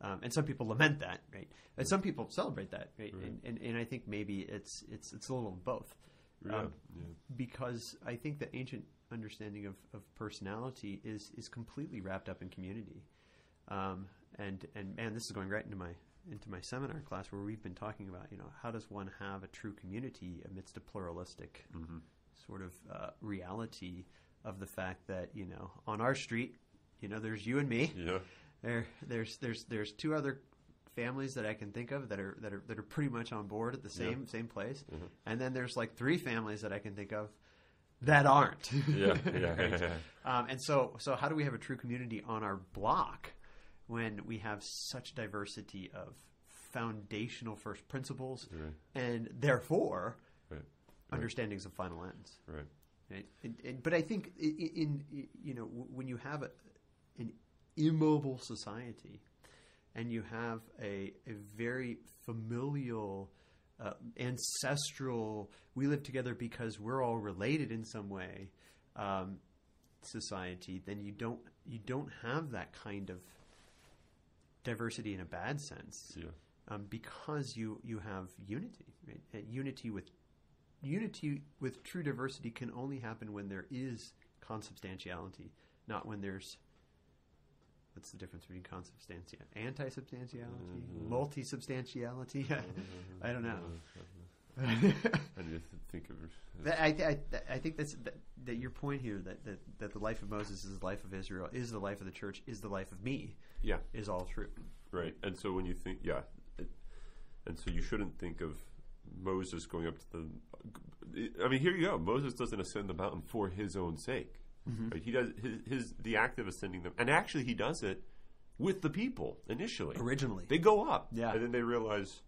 Um, and some people lament that, right? And some people celebrate that, right? Right. And, and and I think maybe it's it's it's a little of both Yeah. Um, yeah. because I think the ancient understanding of, of personality is is completely wrapped up in community. Um, and and man, this is going right into my into my seminar class where we've been talking about you know how does one have a true community amidst a pluralistic Mm-hmm. sort of uh, reality of the fact that you know on our street you know there's you and me Yeah. There there's there's there's two other families that I can think of that are that are that are pretty much on board at the Yeah. same same place, Mhm. and then there's like three families that I can think of that aren't. Yeah, *laughs* yeah, Right? yeah. Um, and so so how do we have a true community on our block when we have such diversity of foundational first principles Right. and therefore Right. understandings of final ends? Right. Right? And, and, but I think i- i- in, you know when you have a, an immobile society and you have a, a very familial uh, ancestral we live together because we're all related in some way um, society then you don't you don't have that kind of diversity in a bad sense Yeah. um, because you you have unity, right? And unity with unity with true diversity can only happen when there is consubstantiality, not when there's what's the difference between consubstantiality, anti-substantiality, Mhm. multi-substantiality? *laughs* I don't know. I need to think of. That- I, I, I think that's that, that your point here that, that, that the life of Moses is the life of Israel, is the life of the church, is the life of me, Yeah. is all true. Right. And so when you think, yeah, it, and so you shouldn't think of Moses going up to the. I mean, here you go. Moses doesn't ascend the mountain for his own sake. Mm-hmm. Right? He does his, his the act of ascending them, and actually he does it with the people initially. Originally, They go up, Yeah. and then they realize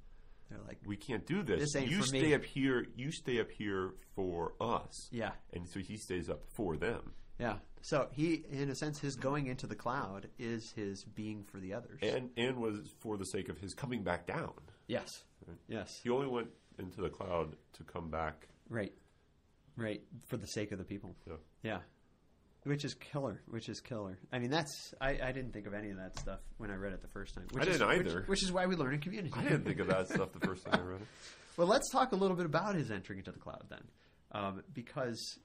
they're like, we can't do this. This you stay me." up here. You stay up here for us. yeah, And so he stays up for them. Yeah. So he, in a sense, his going into the cloud is his being for the others. And and was for the sake of his coming back down. yes. Yes. He only went into the cloud to come back. Right. Right. For the sake of the people. Yeah. Yeah. Which is killer. Which is killer. I mean, that's I, I didn't think of any of that stuff when I read it the first time. Which I is, didn't which- either. Which, is why we learn in community. I didn't think of that stuff the first time I read it. *laughs* Well, let's talk a little bit about his entering into the cloud then, um, because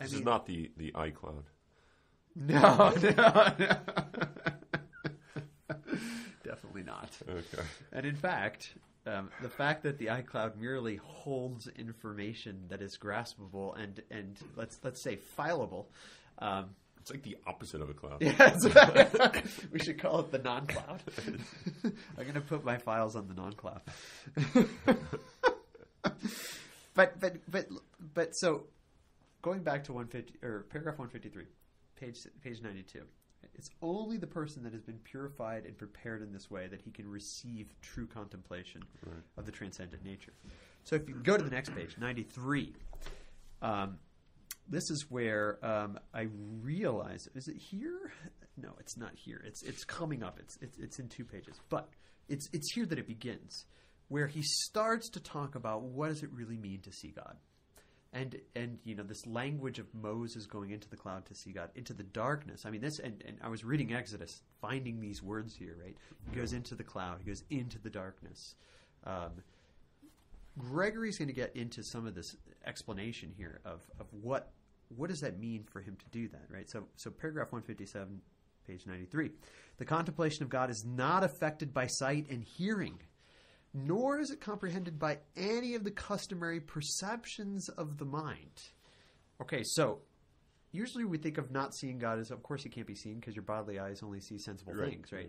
I This mean, is not the, the iCloud. no, *laughs* no, no. *laughs* definitely not. Okay. And in fact, um, the fact that the iCloud merely holds information that is graspable and and let's let's say fileable. Um, It's like the opposite of a cloud. *laughs* yes, *laughs* we should call it the non-cloud. *laughs* I'm going to put my files on the non-cloud. but but but but so going back to 150 or paragraph 153, page page 92. It's only the person that has been purified and prepared in this way that he can receive true contemplation Right. of the transcendent nature. So if you go to the next page, 93, um, this is where um, I realize is it here? No, it's not here. It's it's coming up. It's it's, it's in two pages, but it's it's here that it begins, where he starts to talk about what does it really mean to see God, and and you know this language of Moses going into the cloud to see God, into the darkness. I mean this, and, and I was reading Exodus, finding these words here. Right, he goes into the cloud, he goes into the darkness. Um, Gregory's going to get into some of this explanation here of, of what what does that mean for him to do that, right? So so paragraph 157, page 93. The contemplation of God is not affected by sight and hearing, nor is it comprehended by any of the customary perceptions of the mind. Okay, so usually we think of not seeing God as, of course, he can't be seen because your bodily eyes only see sensible Right. things, right?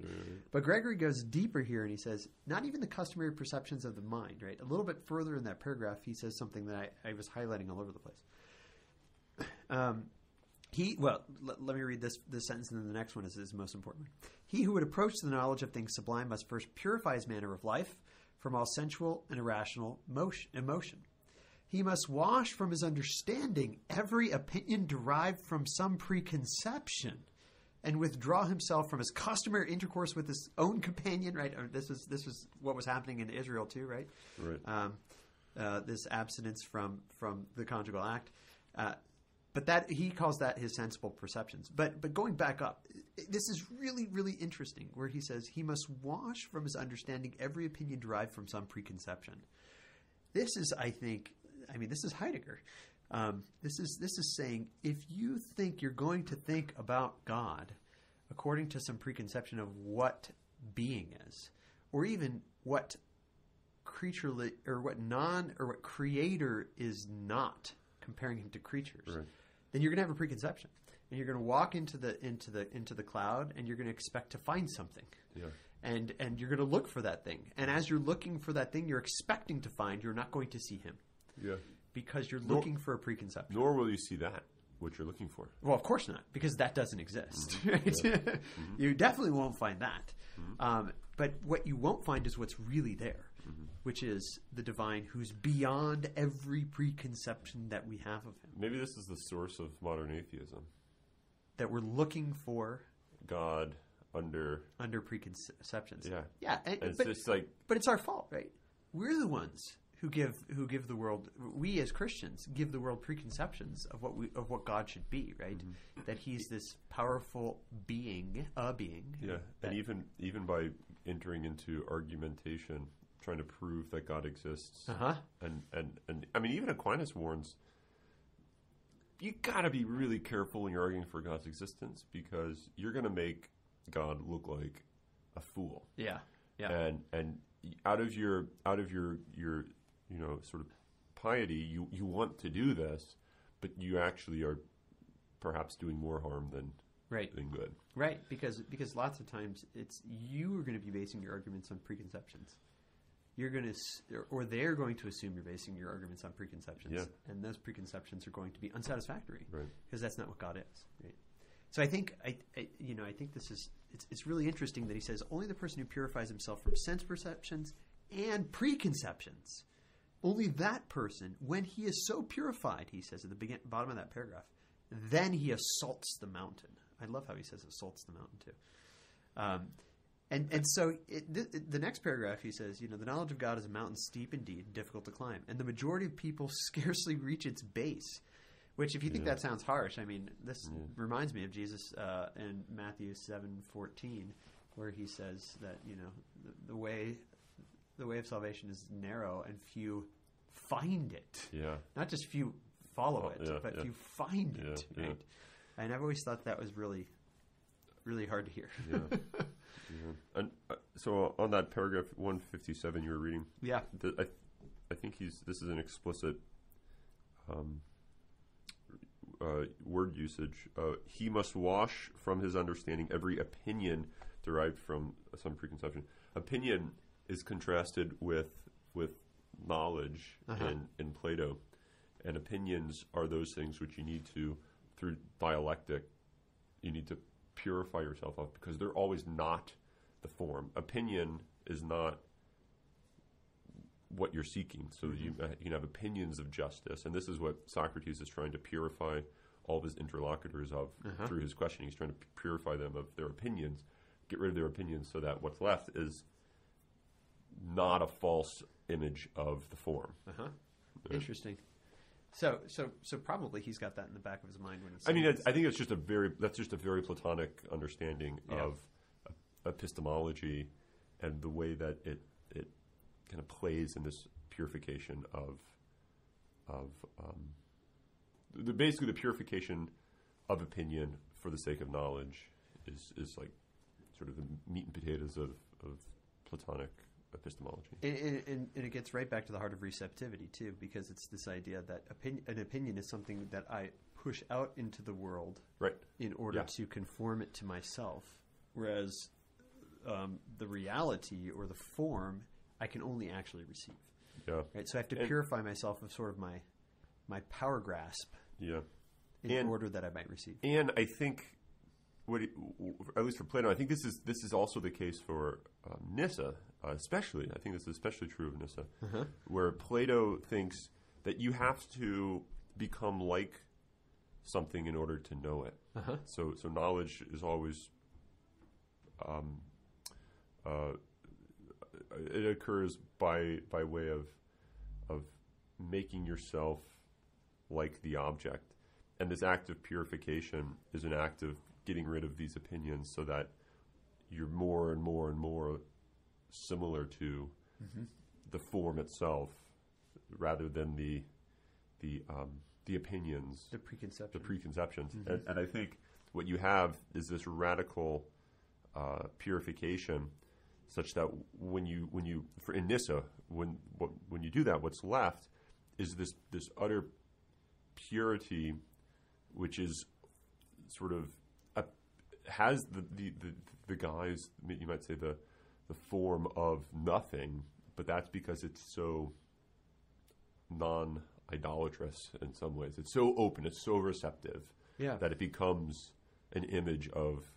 But Gregory goes deeper here and he says, not even the customary perceptions of the mind, right? A little bit further in that paragraph, he says something that I, I was highlighting all over the place. Um, he, well, l- let me read this, this sentence and then the next one is, is the most important. one. He who would approach the knowledge of things sublime must first purify his manner of life from all sensual and irrational motion, emotion. He must wash from his understanding every opinion derived from some preconception and withdraw himself from his customary intercourse with his own companion. Right? Or This is this was what was happening in Israel too. Right? Right. Um, uh, this abstinence from from the conjugal act. Uh, but that he calls that his sensible perceptions. But but going back up, this is really really interesting. Where he says he must wash from his understanding every opinion derived from some preconception. This is, I think, I mean, this is Heidegger. Um, this is this is saying if you think you're going to think about God according to some preconception of what being is, or even what creature or what non or what creator is not, comparing him to creatures, Right. Then you're going to have a preconception, and you're going to walk into the into the into the cloud, and you're going to expect to find something Yeah. and and you're going to look for that thing. And as you're looking for that thing, you're expecting to find. You're not going to see him Yeah. because you're Nor- looking for a preconception. Nor will you see that what you're looking for. Well, of course not, because that doesn't exist. Mm-hmm. *laughs* Right? *laughs* you definitely won't find that. Um, but what you won't find is what's really there, Mm-hmm. which is the divine, who's beyond every preconception that we have of him. Maybe this is the source of modern atheism. That we're looking for God under under preconceptions. Yeah. yeah. And, and it's but, just like but it's our fault, right? We're the ones who give who give the world. We as Christians give the world preconceptions of what we of what God should be, right? Mm-hmm. That He's this powerful being, a being. yeah, and even even by entering into argumentation, trying to prove that God exists, Uh huh. and and and I mean, even Aquinas warns you got to be really careful when you're arguing for God's existence because you're going to make God look like a fool. Yeah. Yeah. and and out of your out of your your you know sort of piety you you want to do this but you actually are perhaps doing more harm than right. than good Right. Because because lots of times it's you are going to be basing your arguments on preconceptions. You're going to, or they're going to assume you're basing your arguments on preconceptions, Yeah. and those preconceptions are going to be unsatisfactory. right because that's not what God is. Right? So I think I, I, you know, I think this is it's, it's really interesting that he says only the person who purifies himself from sense perceptions and preconceptions, only that person, when he is so purified, he says at the begin, bottom of that paragraph, then he assaults the mountain. I love how he says assaults the mountain too. Um, and and so it, th- the next paragraph he says, you know, the knowledge of God is a mountain steep indeed, difficult to climb, and the majority of people *laughs* scarcely reach its base. Which, if you think Yeah. that sounds harsh, I mean, this reminds me of Jesus uh, in Matthew seven fourteen, where he says that you know the, the way the way of salvation is narrow, and few find it. yeah Not just few follow Oh, it, yeah, but yeah. few find it. yeah. Right? And I've always thought that was really, really hard to hear. *laughs* yeah, yeah. and uh, so on that paragraph 157 you were reading yeah. the, I, I think he's this is an explicit um, uh, word usage. Uh, he must wash from his understanding every opinion derived from some preconception. Opinion is contrasted with with knowledge Uh-huh. in, in Plato, and opinions are those things which you need to through dialectic. You need to purify yourself of because they're always not the form. Opinion is not what you're seeking, so that you, uh, you can have opinions of justice. And this is what Socrates is trying to purify all of his interlocutors of Uh-huh. through his questioning. He's trying to purify them of their opinions, get rid of their opinions, so that what's left is not a false image of the form. Uh huh. Interesting. So, so, so probably he's got that in the back of his mind when he's. I mean, I think it's just a very that's just a very platonic understanding Yeah. of epistemology and the way that it it kind of plays in this purification of of um, the basically the purification of opinion for the sake of knowledge is is like sort of the meat and potatoes of, of Platonic epistemology. And, and, and, it gets right back to the heart of receptivity too, because it's this idea that opinion, an opinion is something that I push out into the world Right. in order Yeah. to conform it to myself, whereas um, the reality or the form I can only actually receive. Yeah. Right, so I have to And- purify myself of sort of my my power grasp Yeah. in And- order that I might receive. And I think, what it, at least for Plato, I think this is this is also the case for um, Nyssa, uh, especially. I think this is especially true of Nyssa, where Plato thinks that you have to become like something in order to know it. Uh-huh. So, so knowledge is always. Um, uh, it occurs by by way of of making yourself like the object. And this act of purification is an act of getting rid of these opinions so that you're more and more and more similar to the form itself rather than the the um, the opinions The preconception. the preconceptions. And, and I think what you have is this radical uh, purification, such that when you when you for in Nyssa when what, when you do that, what's left is this this utter purity, which is sort of has the, the the the guise you might say the the form of nothing, but that's because it's so non idolatrous in some ways. It's so open, it's so receptive Yeah. that it becomes an image of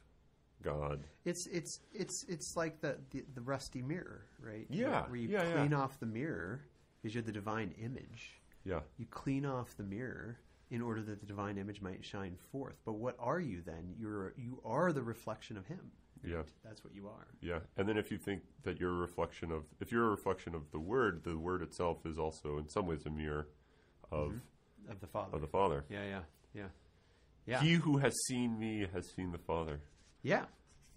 God. It's it's it's it's like the, the, the rusty mirror, right? Yeah, Where you yeah, yeah. clean off the mirror because you're the divine image. Yeah. You clean off the mirror in order that the divine image might shine forth. But what are you then? You're you are the reflection of him. Yeah. That's what you are. Yeah. And then if you think that you're a reflection of if you're a reflection of the word, the word itself is also in some ways a mirror of mm-hmm. Of the Father. of the Father. yeah, yeah, yeah. Yeah. He who has seen me has seen the Father. yeah.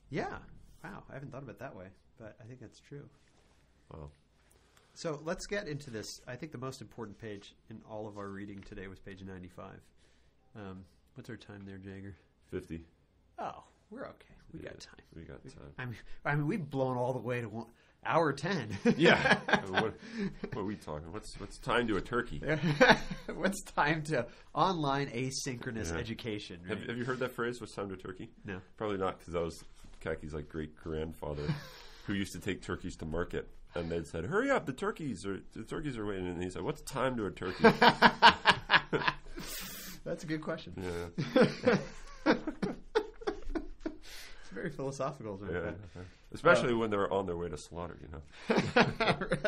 Yeah. Wow, I haven't thought of it that way, but I think that's true. Wow. So let's get into this. I think the most important page in all of our reading today was page 95. Um, what's our time there, Jagger? Fifty. Oh, we're okay. We Yeah, got time. We got time. I mean, I mean, we've blown all the way to one, hour 10. Yeah. *laughs* what, what are we talking? What's what's time to a turkey? *laughs* What's time to online asynchronous Yeah. education? Have, Right? have you heard that phrase? What's time to a turkey? No. Probably not, because that was Kaki's like great grandfather, *laughs* who used to take turkeys to market, and they said, "Hurry up, the turkeys are the turkeys are waiting." And he said, "What's time to a turkey?" *laughs* *laughs* That's a good question. yeah, *laughs* It's very philosophical. Yeah. it? Especially uh, when they're on their way to slaughter, you know.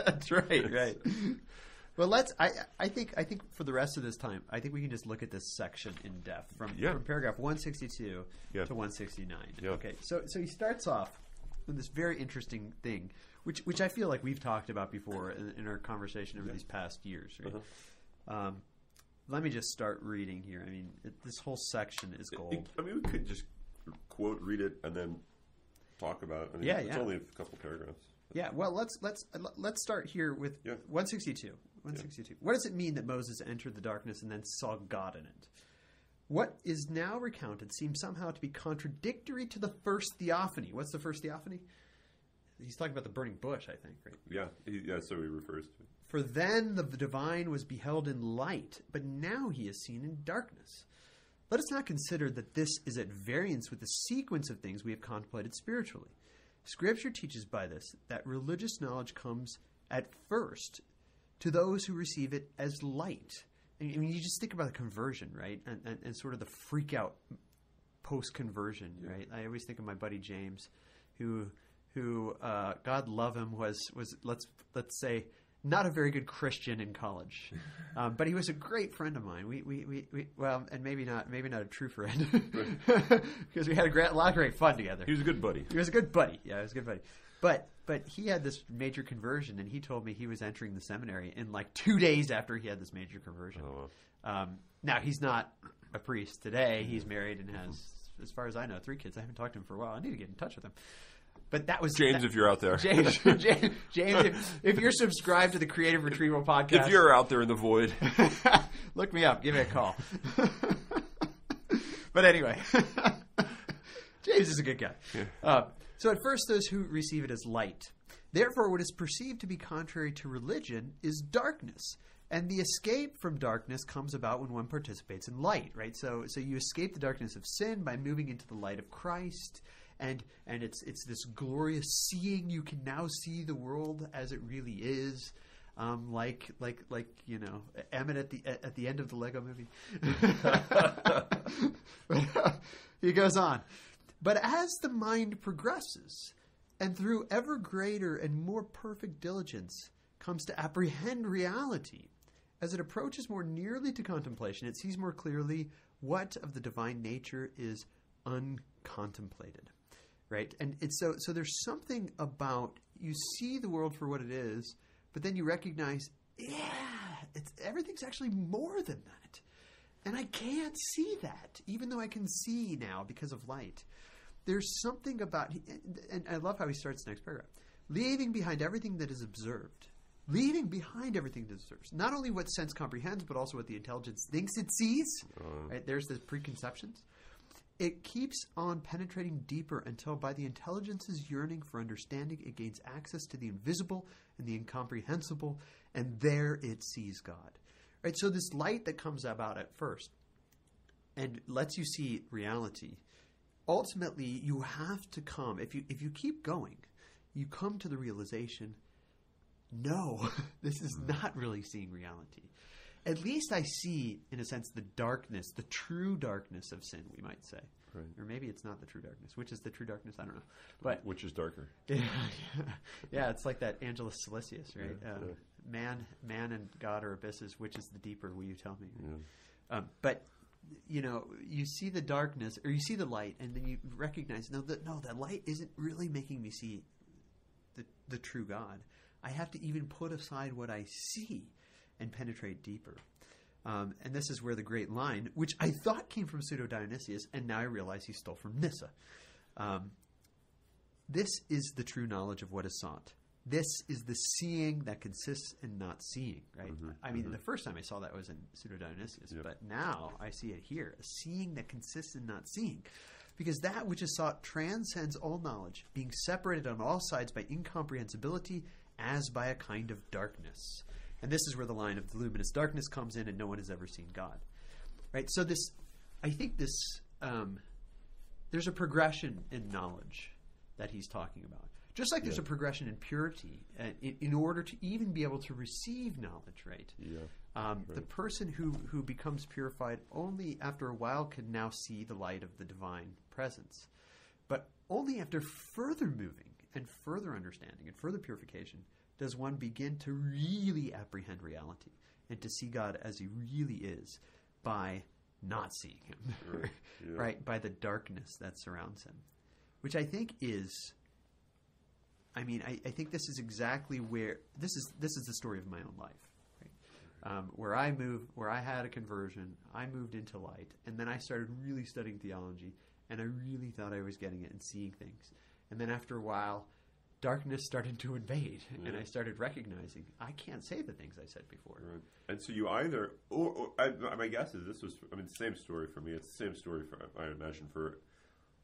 That's right, right. Well, let's. I I think I think for the rest of this time, I think we can just look at this section in depth from, Yeah. from paragraph one sixty two Yeah. to one sixty nine. Yeah. Okay, so so he starts off with this very interesting thing, which which I feel like we've talked about before in, in our conversation over these past years. Right? Uh-huh. Um, let me just start reading here. I mean, it, this whole section is gold. I mean, we could just quote, read it, and then talk about. it. I mean, Yeah, it's yeah. only a couple paragraphs. Yeah, well, let's let's let's start here with Yeah. 162. 162. What does it mean that Moses entered the darkness and then saw God in it? What is now recounted seems somehow to be contradictory to the first theophany. What's the first theophany? He's talking about the burning bush, I think, right? Yeah, he, yeah. So he refers to. it. For then the divine was beheld in light, but now he is seen in darkness. Let us not consider that this is at variance with the sequence of things we have contemplated spiritually. Scripture teaches by this that religious knowledge comes at first to those who receive it as light. I mean, you just think about the conversion, right? And, and, and sort of the freak out post conversion, right? I always think of my buddy James, who who uh, God love him was was let's let's say not a very good Christian in college, *laughs* um, but he was a great friend of mine. We, we, we, we well, and maybe not maybe not a true friend because *laughs* we had a, great, a lot of great fun together. He was a good buddy. He was a good buddy. Yeah, he was a good buddy. But but he had this major conversion, and he told me he was entering the seminary in like two days after he had this major conversion. Oh, Um, now he's not a priest today. He's married and has, as far as I know, three kids. I haven't talked to him for a while. I need to get in touch with him. But that was James, that- if you're out there, *laughs* James, James, James if, if you're subscribed to the Creative Retrieval podcast, if you're out there in the void, *laughs* Look me up. Give me a call. *laughs* but anyway, James is a good guy. Uh, so at first, those who receive it as light. Therefore, what is perceived to be contrary to religion is darkness. And the escape from darkness comes about when one participates in light, right? So, so you escape the darkness of sin by moving into the light of Christ, and and it's it's this glorious seeing. You can now see the world as it really is, um, like like like you know Emmett at the at the end of the Lego movie. *laughs* he goes on, but as the mind progresses, and through ever greater and more perfect diligence comes to apprehend reality, as it approaches more nearly to contemplation, it sees more clearly what of the divine nature is uncontemplated right? And it's so so there's something about you see the world for what it is, but then you recognize, yeah, it's everything's actually more than that. And I can't see that, even though I can see now because of light. There's something about, and I love how he starts the next paragraph. Leaving behind everything that is observed, leaving behind everything that is observed, not only what sense comprehends, but also what the intelligence thinks it sees. Uh-huh. Right? There's the preconceptions it keeps on penetrating deeper until by the intelligence's yearning for understanding it gains access to the invisible and the incomprehensible and there it sees god right so this light that comes about at first and lets you see reality ultimately you have to come if you if you keep going you come to the realization no, *laughs* this is mm. not really seeing reality. At least I see, in a sense, the darkness, the true darkness of sin, we might say. Right. Or maybe it's not the true darkness. Which is the true darkness? I don't know. But Which is darker? *laughs* yeah, yeah, it's like that Angelus Silesius, right? Yeah, um, yeah. Man, man, and God are abysses. Which is the deeper? Will you tell me? Yeah. Um, but you know, you see the darkness, or you see the light, and then you recognize no, that no, that light isn't really making me see the the true God. I have to even put aside what I see and penetrate deeper. Um, and this is where the great line, which I thought came from Pseudo Dionysius, and now I realize he stole from Nyssa. Um, this is the true knowledge of what is sought. This is the seeing that consists in not seeing, right? I mean, the first time I saw that was in Pseudo Dionysius, Yep. but now I see it here a seeing that consists in not seeing. Because that which is sought transcends all knowledge, being separated on all sides by incomprehensibility as by a kind of darkness. And this is where the line of the luminous darkness comes in, and no one has ever seen God. Right? So, this, I think this, um, there's a progression in knowledge that he's talking about. Just like there's a progression in purity, uh, in, in order to even be able to receive knowledge, right? Yeah. Um, The person who, who becomes purified only after a while can now see the light of the divine presence. But only after further moving and further understanding and further purification does one begin to really apprehend reality and to see God as he really is by not seeing him, *laughs* Right, yeah. right? By the darkness that surrounds him, which I think is. I mean, I, I think this is exactly where this is. This is the story of my own life, right? Um, where I moved, where I had a conversion, I moved into light, and then I started really studying theology, and I really thought I was getting it and seeing things, and then after a while, darkness started to invade, and I started recognizing I can't say the things I said before. Right. And so you either, or, or I, my guess is this was, I mean, same story for me. It's the same story for, I imagine, for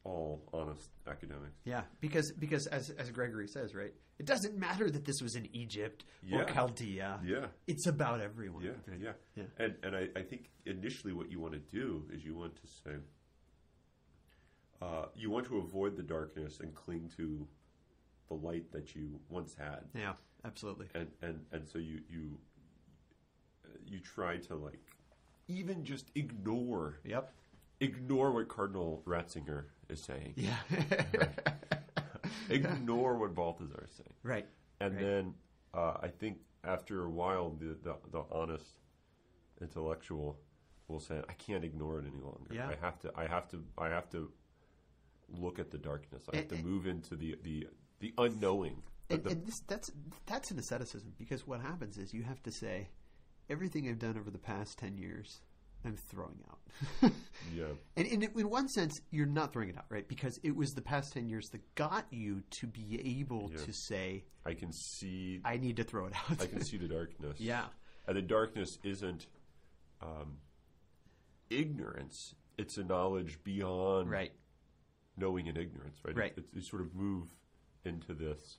all honest academics. Yeah, because because as as Gregory says, right, it doesn't matter that this was in Egypt or Yeah. Chaldea. Yeah. It's about everyone. Yeah, right? yeah, Yeah. And and I, I think initially what you want to do is you want to say uh, you want to avoid the darkness and cling to the light that you once had, Yeah, absolutely. and and and so you you you try to like even just ignore Yep. ignore what Cardinal Ratzinger is saying, Yeah. ignore what Balthasar is saying. right. And Right. then uh, I think after a while, the, the the honest intellectual will say, "I can't ignore it any longer. Yeah. I have to. I have to. I have to look at the darkness. I have to move into the the the unknowing." And, The- and this, that's that's an asceticism because what happens is you have to say everything I've done over the past ten years, I'm throwing out. *laughs* yeah, And in, in one sense, you're not throwing it out, right? Because it was the past 10 years that got you to be able Yeah. to say, I can see. I need to throw it out. I can see the *laughs* darkness. yeah. and the darkness isn't um, ignorance. It's a knowledge beyond Right. knowing and ignorance, right? Right. It, sort of move into this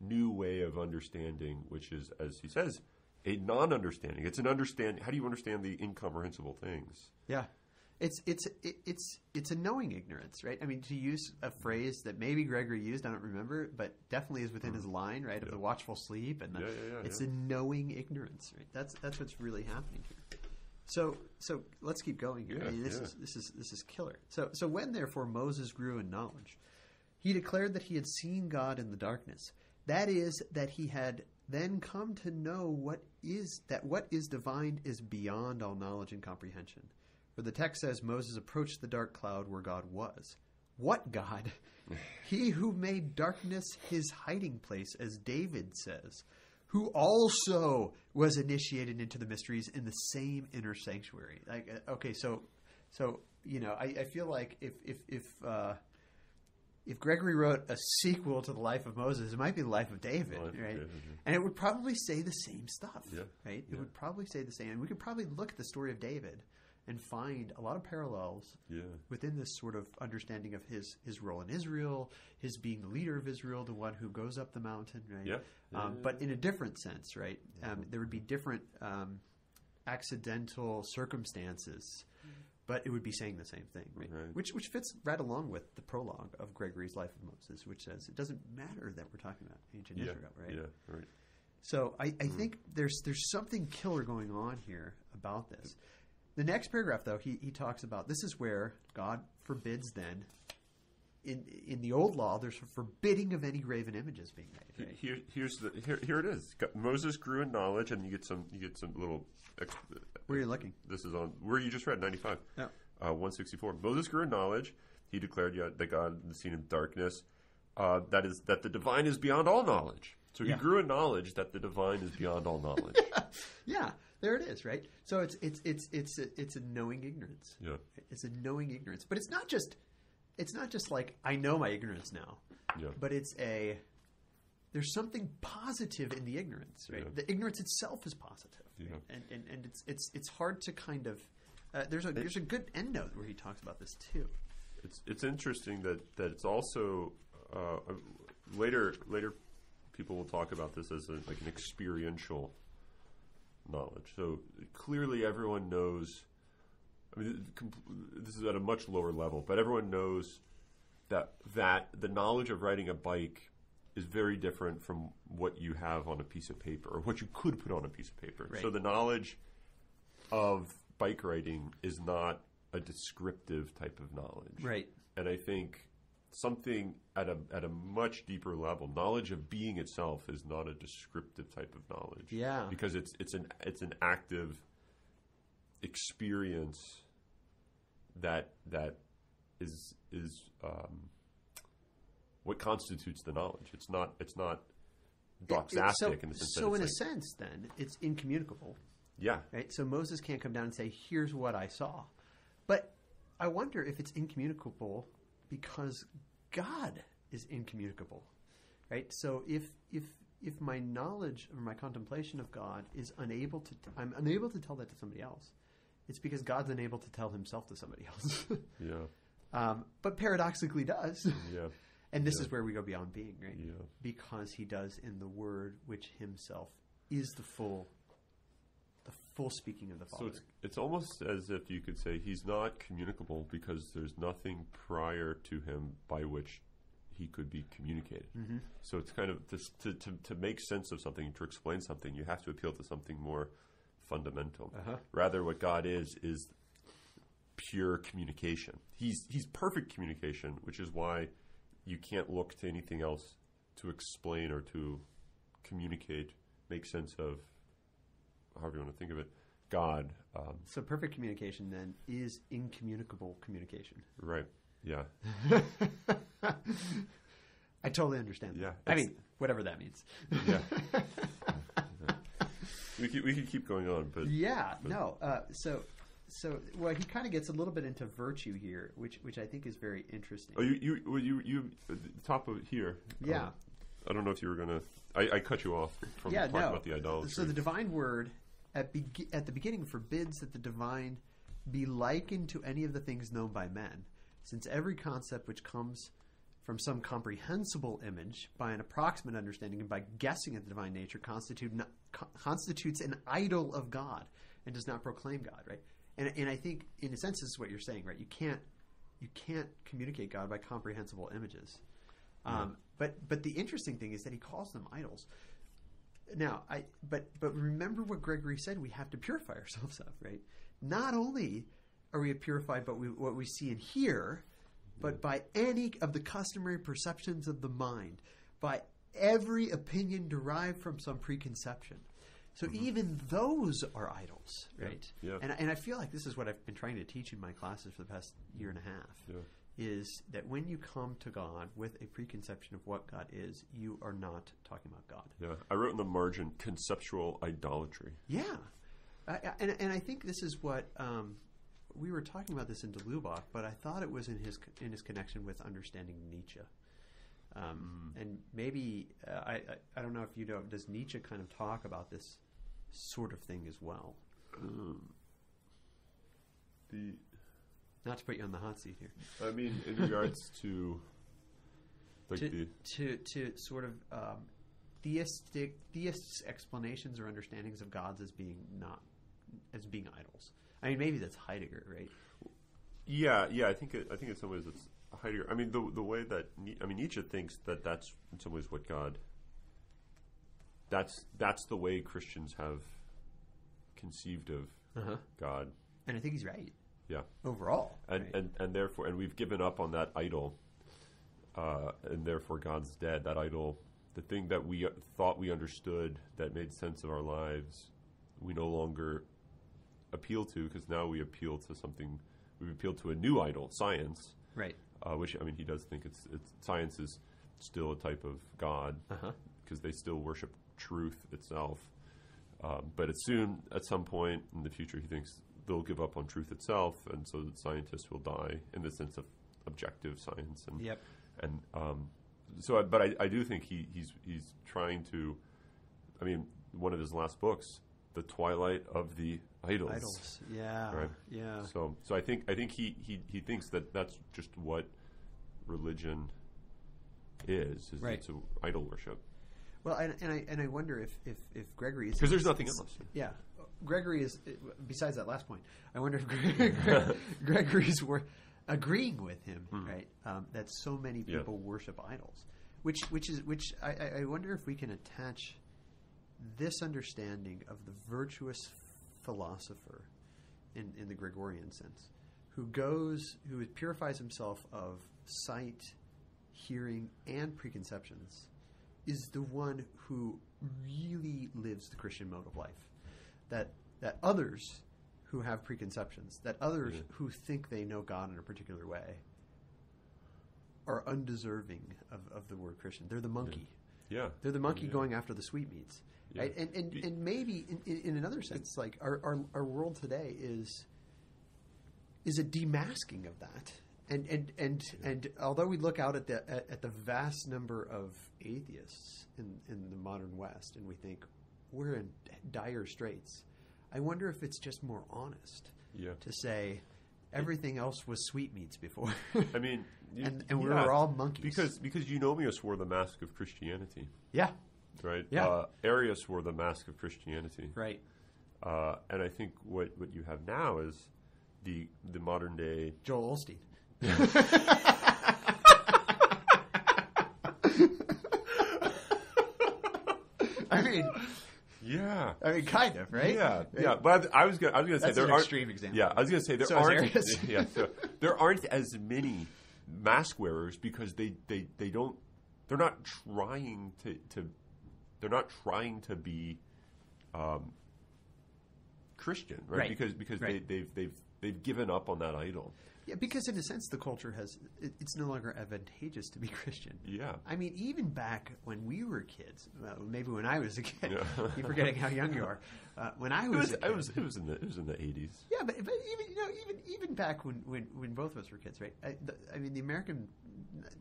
new way of understanding, which is, as he says, a non-understanding. It's an understand. How do you understand the incomprehensible things? Yeah. It's it's it's it's a knowing ignorance, right? I mean, to use a phrase that maybe Gregory used, I don't remember, but definitely is within mm-hmm. his line, right, of Yeah. the watchful sleep, and the, Yeah, yeah, it's a knowing ignorance, right? That's that's what's really happening here. So so let's keep going here. I mean, this is this is this is killer. So so when therefore Moses grew in knowledge, he declared that he had seen God in the darkness. That is that he had then come to know what is that what is divine is beyond all knowledge and comprehension. For the text says Moses approached the dark cloud where God was. What God? *laughs* he who made darkness his hiding place, as David says, who also was initiated into the mysteries in the same inner sanctuary. Like, uh, okay, so, so you know, I, I feel like if if if uh, if Gregory wrote a sequel to the life of Moses, it might be the life of David, Life of right? David, yeah. And it would probably say the same stuff, Yeah, right? It yeah. would probably say the same. And we could probably look at the story of David and find a lot of parallels within this sort of understanding of his his role in Israel, his being the leader of Israel, the one who goes up the mountain, right? Um, but in a different sense, right? Um, there would be different um, accidental circumstances but it would be saying the same thing, right? Right. Which which fits right along with the prologue of Gregory's Life of Moses, which says it doesn't matter that we're talking about ancient Yeah, Israel, right? yeah, right. So I, I mm-hmm. think there's there's something killer going on here about this. The next paragraph, though, he, he talks about this is where God forbids then. In in the old law, there's a forbidding of any graven images being made. Right? Here, here's the here, here it is. Moses grew in knowledge, and you get some you get some little. Ex- Where are you looking? This is on where you just read ninety five. Yeah. Uh, 164. Moses grew in knowledge. He declared that God had seen in darkness. Uh, that is that the divine is beyond all knowledge. So he Yeah. grew in knowledge that the divine is beyond all knowledge. *laughs* Yeah, there it is, right? So it's it's it's it's a, it's a knowing ignorance. yeah. It's a knowing ignorance, but it's not just it's not just like I know my ignorance now, Yeah. but it's a there's something positive in the ignorance, right? Yeah. The ignorance itself is positive, right? And, and and it's it's it's hard to kind of uh, there's a there's a good end note where he talks about this too. It's it's interesting that that it's also uh, later later people will talk about this as a, like an experiential knowledge. So clearly, everyone knows. I mean, this is at a much lower level, but everyone knows that that the knowledge of riding a bike is very different from what you have on a piece of paper or what you could put on a piece of paper. Right. So the knowledge of bike riding is not a descriptive type of knowledge Right. and I think something at a at a much deeper level, knowledge of being itself is not a descriptive type of knowledge. Yeah. because it's it's an it's an active experience that that is is um, what constitutes the knowledge. It's not it's not doxastic so, in the sense so in a sense, then it's incommunicable, yeah right? So Moses can't come down and say, "Here's what I saw," but I wonder if it's incommunicable because God is incommunicable, right? So if if if my knowledge or my contemplation of God is unable to, I'm unable to tell that to somebody else. It's because God's unable to tell Himself to somebody else, *laughs* yeah um, but paradoxically does. yeah *laughs* And this Yeah. is where we go beyond being, right? yeah Because he does in the Word, which himself is the full, the full speaking of the Father. So it's it's almost as if you could say he's not communicable because there's nothing prior to him by which he could be communicated. Mhm. So it's kind of this, to, to to make sense of something, to explain something, you have to appeal to something more fundamental. Uh-huh. Rather, what God is is pure communication. He's he's perfect communication, which is why you can't look to anything else to explain or to communicate, make sense of, however you want to think of it, God. Um, So perfect communication then is incommunicable communication. right. Yeah. *laughs* I totally understand. Yeah, I mean, whatever that means. Yeah. *laughs* we could we could keep going on, but yeah. No. Uh, so. So, well, he kind of gets a little bit into virtue here, which which I think is very interesting. oh, you you well, you you top of here. Yeah. um, I don't know if you were gonna. I, I cut you off from yeah, talking no. about the idolatry. So the divine word at, be- at the beginning forbids that the divine be likened to any of the things known by men, since every concept which comes from some comprehensible image by an approximate understanding and by guessing at the divine nature constitute not, co- constitutes an idol of God and does not proclaim God, right? And, and I think, in a sense, this is what you're saying, right? You can't you can't communicate God by comprehensible images. Um, but but the interesting thing is that he calls them idols. Now, I but but remember what Gregory said: we have to purify *laughs* ourselves of, right? Not only are we purified, but we, what we see and hear, but by any of the customary perceptions of the mind, by every opinion derived from some preconception. So even those are idols, right? Yeah. And and I feel like this is what I've been trying to teach in my classes for the past year and a half yeah. is that when you come to God with a preconception of what God is, you are not talking about God. Yeah. I wrote in the margin conceptual idolatry. Yeah, I- and and I think this is what um, we were talking about this in De Lubac, but I thought it was in his in his connection with understanding Nietzsche. Um, And maybe uh, I, I don't know if you know does Nietzsche kind of talk about this sort of thing as well? Um, the Not to put you on the hot seat here. I mean, in regards *laughs* to like to, the to to sort of um, theistic theists' explanations or understandings of gods as being not as being idols. I mean, maybe that's Heidegger, right? Yeah, yeah. I think it, I think in some ways it's Heidegger. I mean, the the way that Ni- I mean Nietzsche thinks that that's in some ways what God. That's that's the way Christians have conceived of Uh-huh. God. And I think he's right Yeah, overall. and right? and and therefore, and we've given up on that idol, uh, and therefore God's dead. That idol, the thing that we uh, thought we understood that made sense of our lives, we no longer appeal to because now we appeal to something. We appeal to a new idol, science, right. Uh, which I mean, he does think it's, it's science is still a type of God Uh-huh. because they still worship truth itself. Um, but it's soon, at some point in the future, he thinks they'll give up on truth itself, and so that scientists will die in the sense of objective science. And Yep. and um, so, I, but I, I do think he, he's he's trying to. I mean, one of his last books, "The Twilight of the Idols." Idols. Yeah. Right. Yeah. So, so I think I think he, he, he thinks that that's just what religion is. is Right. It's a idol worship Well, and, and I and I wonder if if, if Gregory is because there's nothing else. Yeah, Gregory is. Besides that last point, I wonder if Gregory, *laughs* Gregory's were agreeing with him, right? Um, that so many Hmm. Yeah. people worship idols, which which is which. I, I I wonder if we can attach this understanding of the virtuous philosopher in in the Gregorian sense, who goes who purifies himself of sight, hearing, and preconceptions is the one who really lives the Christian mode of life. That that others who have preconceptions, that others Yeah. who think they know God in a particular way, are undeserving of, of the word Christian. They're the monkey. Yeah, They're the monkey Yeah. going after the sweetmeats. Yeah. Right? And, and, and maybe in, in, in another sense, like our, our, our world today is is a demasking of that. And and and, and although we look out at the at, at the vast number of atheists in, in the modern West and we think we're in dire straits, I wonder if it's just more honest Yeah. to say everything else was sweetmeats before. *laughs* I mean, you- and and we yeah. were all monkeys. because because Eunomius wore the mask of Christianity, yeah, right? Yeah. Uh, Arius wore the mask of Christianity, right. uh, and I think what what you have now is the the modern day Joel Osteen. *laughs* I mean, yeah. I mean, kind of, right? Yeah, yeah. But I was gonna, I was gonna say That's there an aren't extreme example. Yeah, I was gonna say there So is aren't. Arius. *laughs* yeah, so there aren't as many mask wearers because they, they, they don't. They're not trying to, to they're not trying to be um, Christian, right? Right, Because because right. they, they've they've they've given up on that idol. Yeah, because in a sense, the culture has it, it's no longer advantageous to be *laughs* Christian. Yeah. I mean, even back when we were kids, well, maybe when I was a kid, Yeah. *laughs* you're forgetting how young you are. Uh, when I It was, was, a kid, it was it was in the it was in the eighties. Yeah, but, but even you know even even back when, when, when both of us were kids, right? I, the, I mean, the American,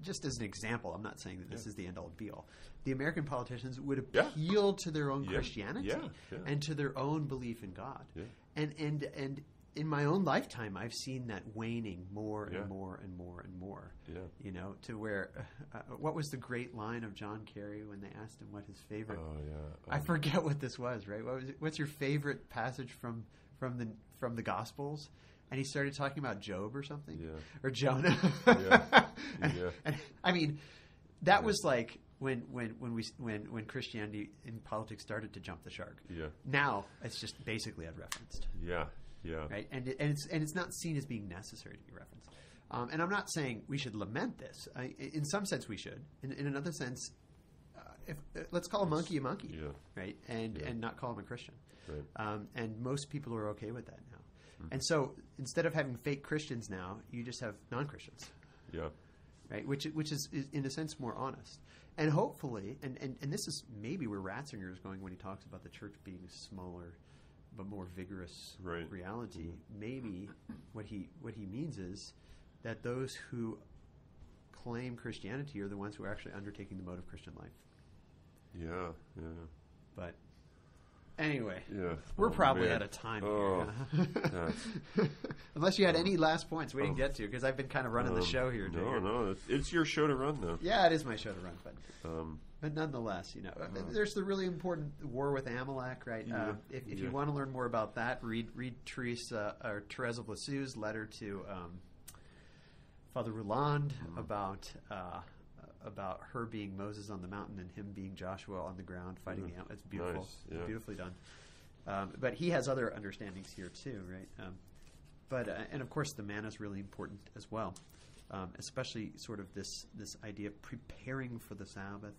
just as an example, I'm not saying that this Yeah. is the end all be all. The American politicians would Yeah. appeal to their own Yeah, Christianity yeah, yeah. and to their own belief in God, Yeah. and and and in my own lifetime, I've seen that waning more and Yeah. more and more and more. Yeah. You know, to where uh, uh, what was the great line of John Kerry when they asked him what his favorite Oh yeah. I Um, forget what this was. Right? What was it? What's your favorite passage from from the from the Gospels? And he started talking about Job or something, Yeah. or Jonah. Yeah. *laughs* and, Yeah. and, I mean, that Yeah. was like when when when we when when Christianity in politics started to jump the shark. Yeah. Now it's just basically unreferenced, Yeah. Yeah. right? And it, and it's and it's not seen as being necessary to be referenced. Um, and I'm not saying we should lament this. I, in some sense, we should. In, in another sense, uh, if uh, let's call a monkey a monkey Yeah. right? And Yeah. and not call him a Christian. Right. Um, and most people are okay with that now. Hmm. And so instead of having fake Christians now, you just have non Christians, Yeah. right? Which which is, is in a sense more honest. And hopefully, and, and, and this is maybe where Ratzinger is going when he talks about the church being smaller but more vigorous Right. reality. Maybe what he what he means is that those who claim Christianity are the ones who are actually undertaking the mode of Christian life. Yeah. Yeah. But anyway, Yeah. We're Oh, probably man. out of time Oh, here. *laughs* *laughs* Unless you had any last points we didn't Oh. get to because I've been kind of running the Um, show here. No, Jigger. no, it's, it's your show to run though. Yeah, it is my show to run, but Um, but nonetheless, you know, uh, there's the really important war with Amalek, right? Yeah, Uh, if if yeah. you want to learn more about that, read read Therese uh, or Therese of Lisieux's letter to um, Father Roulland Mm-hmm. about uh, about her being Moses on the mountain and him being Joshua on the ground fighting the out. It's beautiful, Nice, yeah. beautifully done. Um, but he has other understandings here too, right? Um, but uh, and of course the manna is really important as well, um, especially sort of this this idea of preparing for the Sabbath.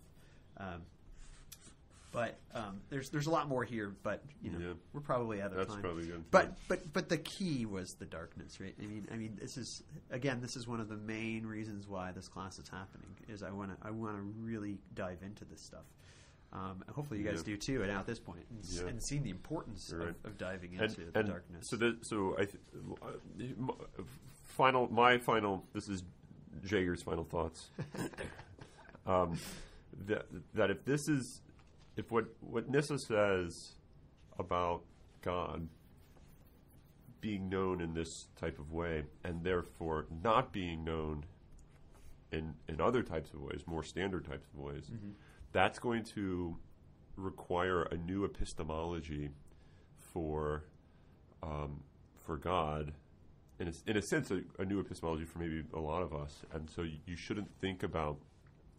But um, there's there's a lot more here, but you know Yeah. we're probably out of That's time. probably good. But but but the key was the darkness, right? I mean I mean this is again this is one of the main reasons why this class is happening is I want to I want to really dive into this stuff. Um, and hopefully you guys Yeah. do too, and at this point, and, s Yeah. and seeing the importance You're of, of diving and, into the and darkness. So, the, so I, th- final, my final. This is Jager's final thoughts. *laughs* um, that that if this is, if what what Nyssa says about God being known in this type of way, and therefore not being known in in other types of ways, more standard types of ways, that's going to require a new epistemology for um, for God, in a, in a sense, a, a new epistemology for maybe a lot of us. And so you, you shouldn't think about,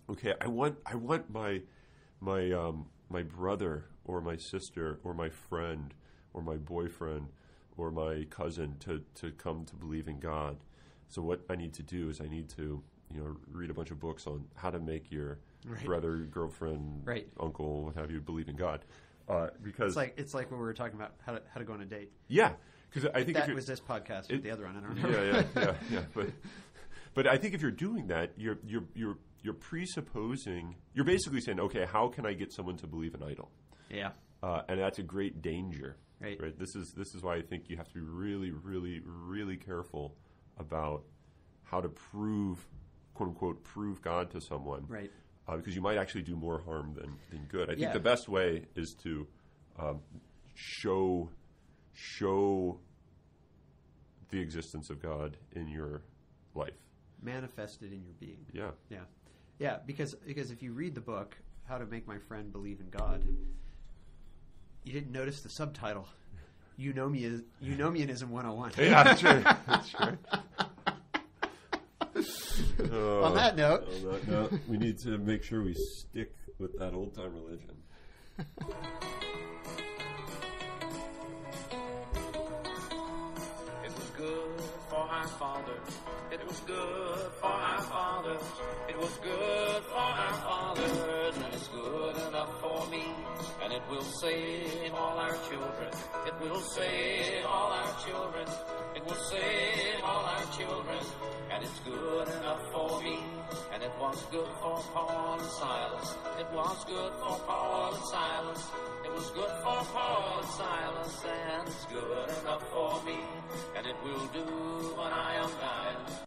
okay, I want I want my my um, my brother or my sister or my friend or my boyfriend or my cousin to to come to believe in God. So what I need to do is I need to you know read a bunch of books on how to make your Right. brother, girlfriend, Right. uncle, what have you, believe in God. Uh, because it's like it's like when we were talking about how to, how to go on a date. yeah, because I think That was this podcast. it- the other one, I don't remember. yeah, yeah, yeah, *laughs* yeah. But but I think if you're doing that, you're you're you're you're presupposing. You're basically saying, okay, how can I get someone to believe an idol? yeah. Uh, and that's a great danger. Right. This is this is why I think you have to be really, really, really careful about how to prove, quote unquote, prove God to someone. Right. Uh, because you might actually do more harm than, than good. I think Yeah. the best way is to um, show show the existence of God in your life. Manifested in your being. Yeah. Yeah, yeah. Because because if you read the book, "How to Make My Friend Believe in God," you didn't notice the subtitle. Eunomia, Eunomianism 101. Yeah, that's right. *laughs* That's right. *laughs* On that note, On that note, we need to make sure we stick with that old time religion. *laughs* our fathers. It was good for our fathers. It was good for our fathers. And it's good enough for me. And it will save all our children. It will save all our children. It will save all our children. And it's good enough for me. And it was good for Paul and Silas. It was good for Paul and Silas. It was good for Paul and Silas. And it's good enough for me. And it will do when I am gone.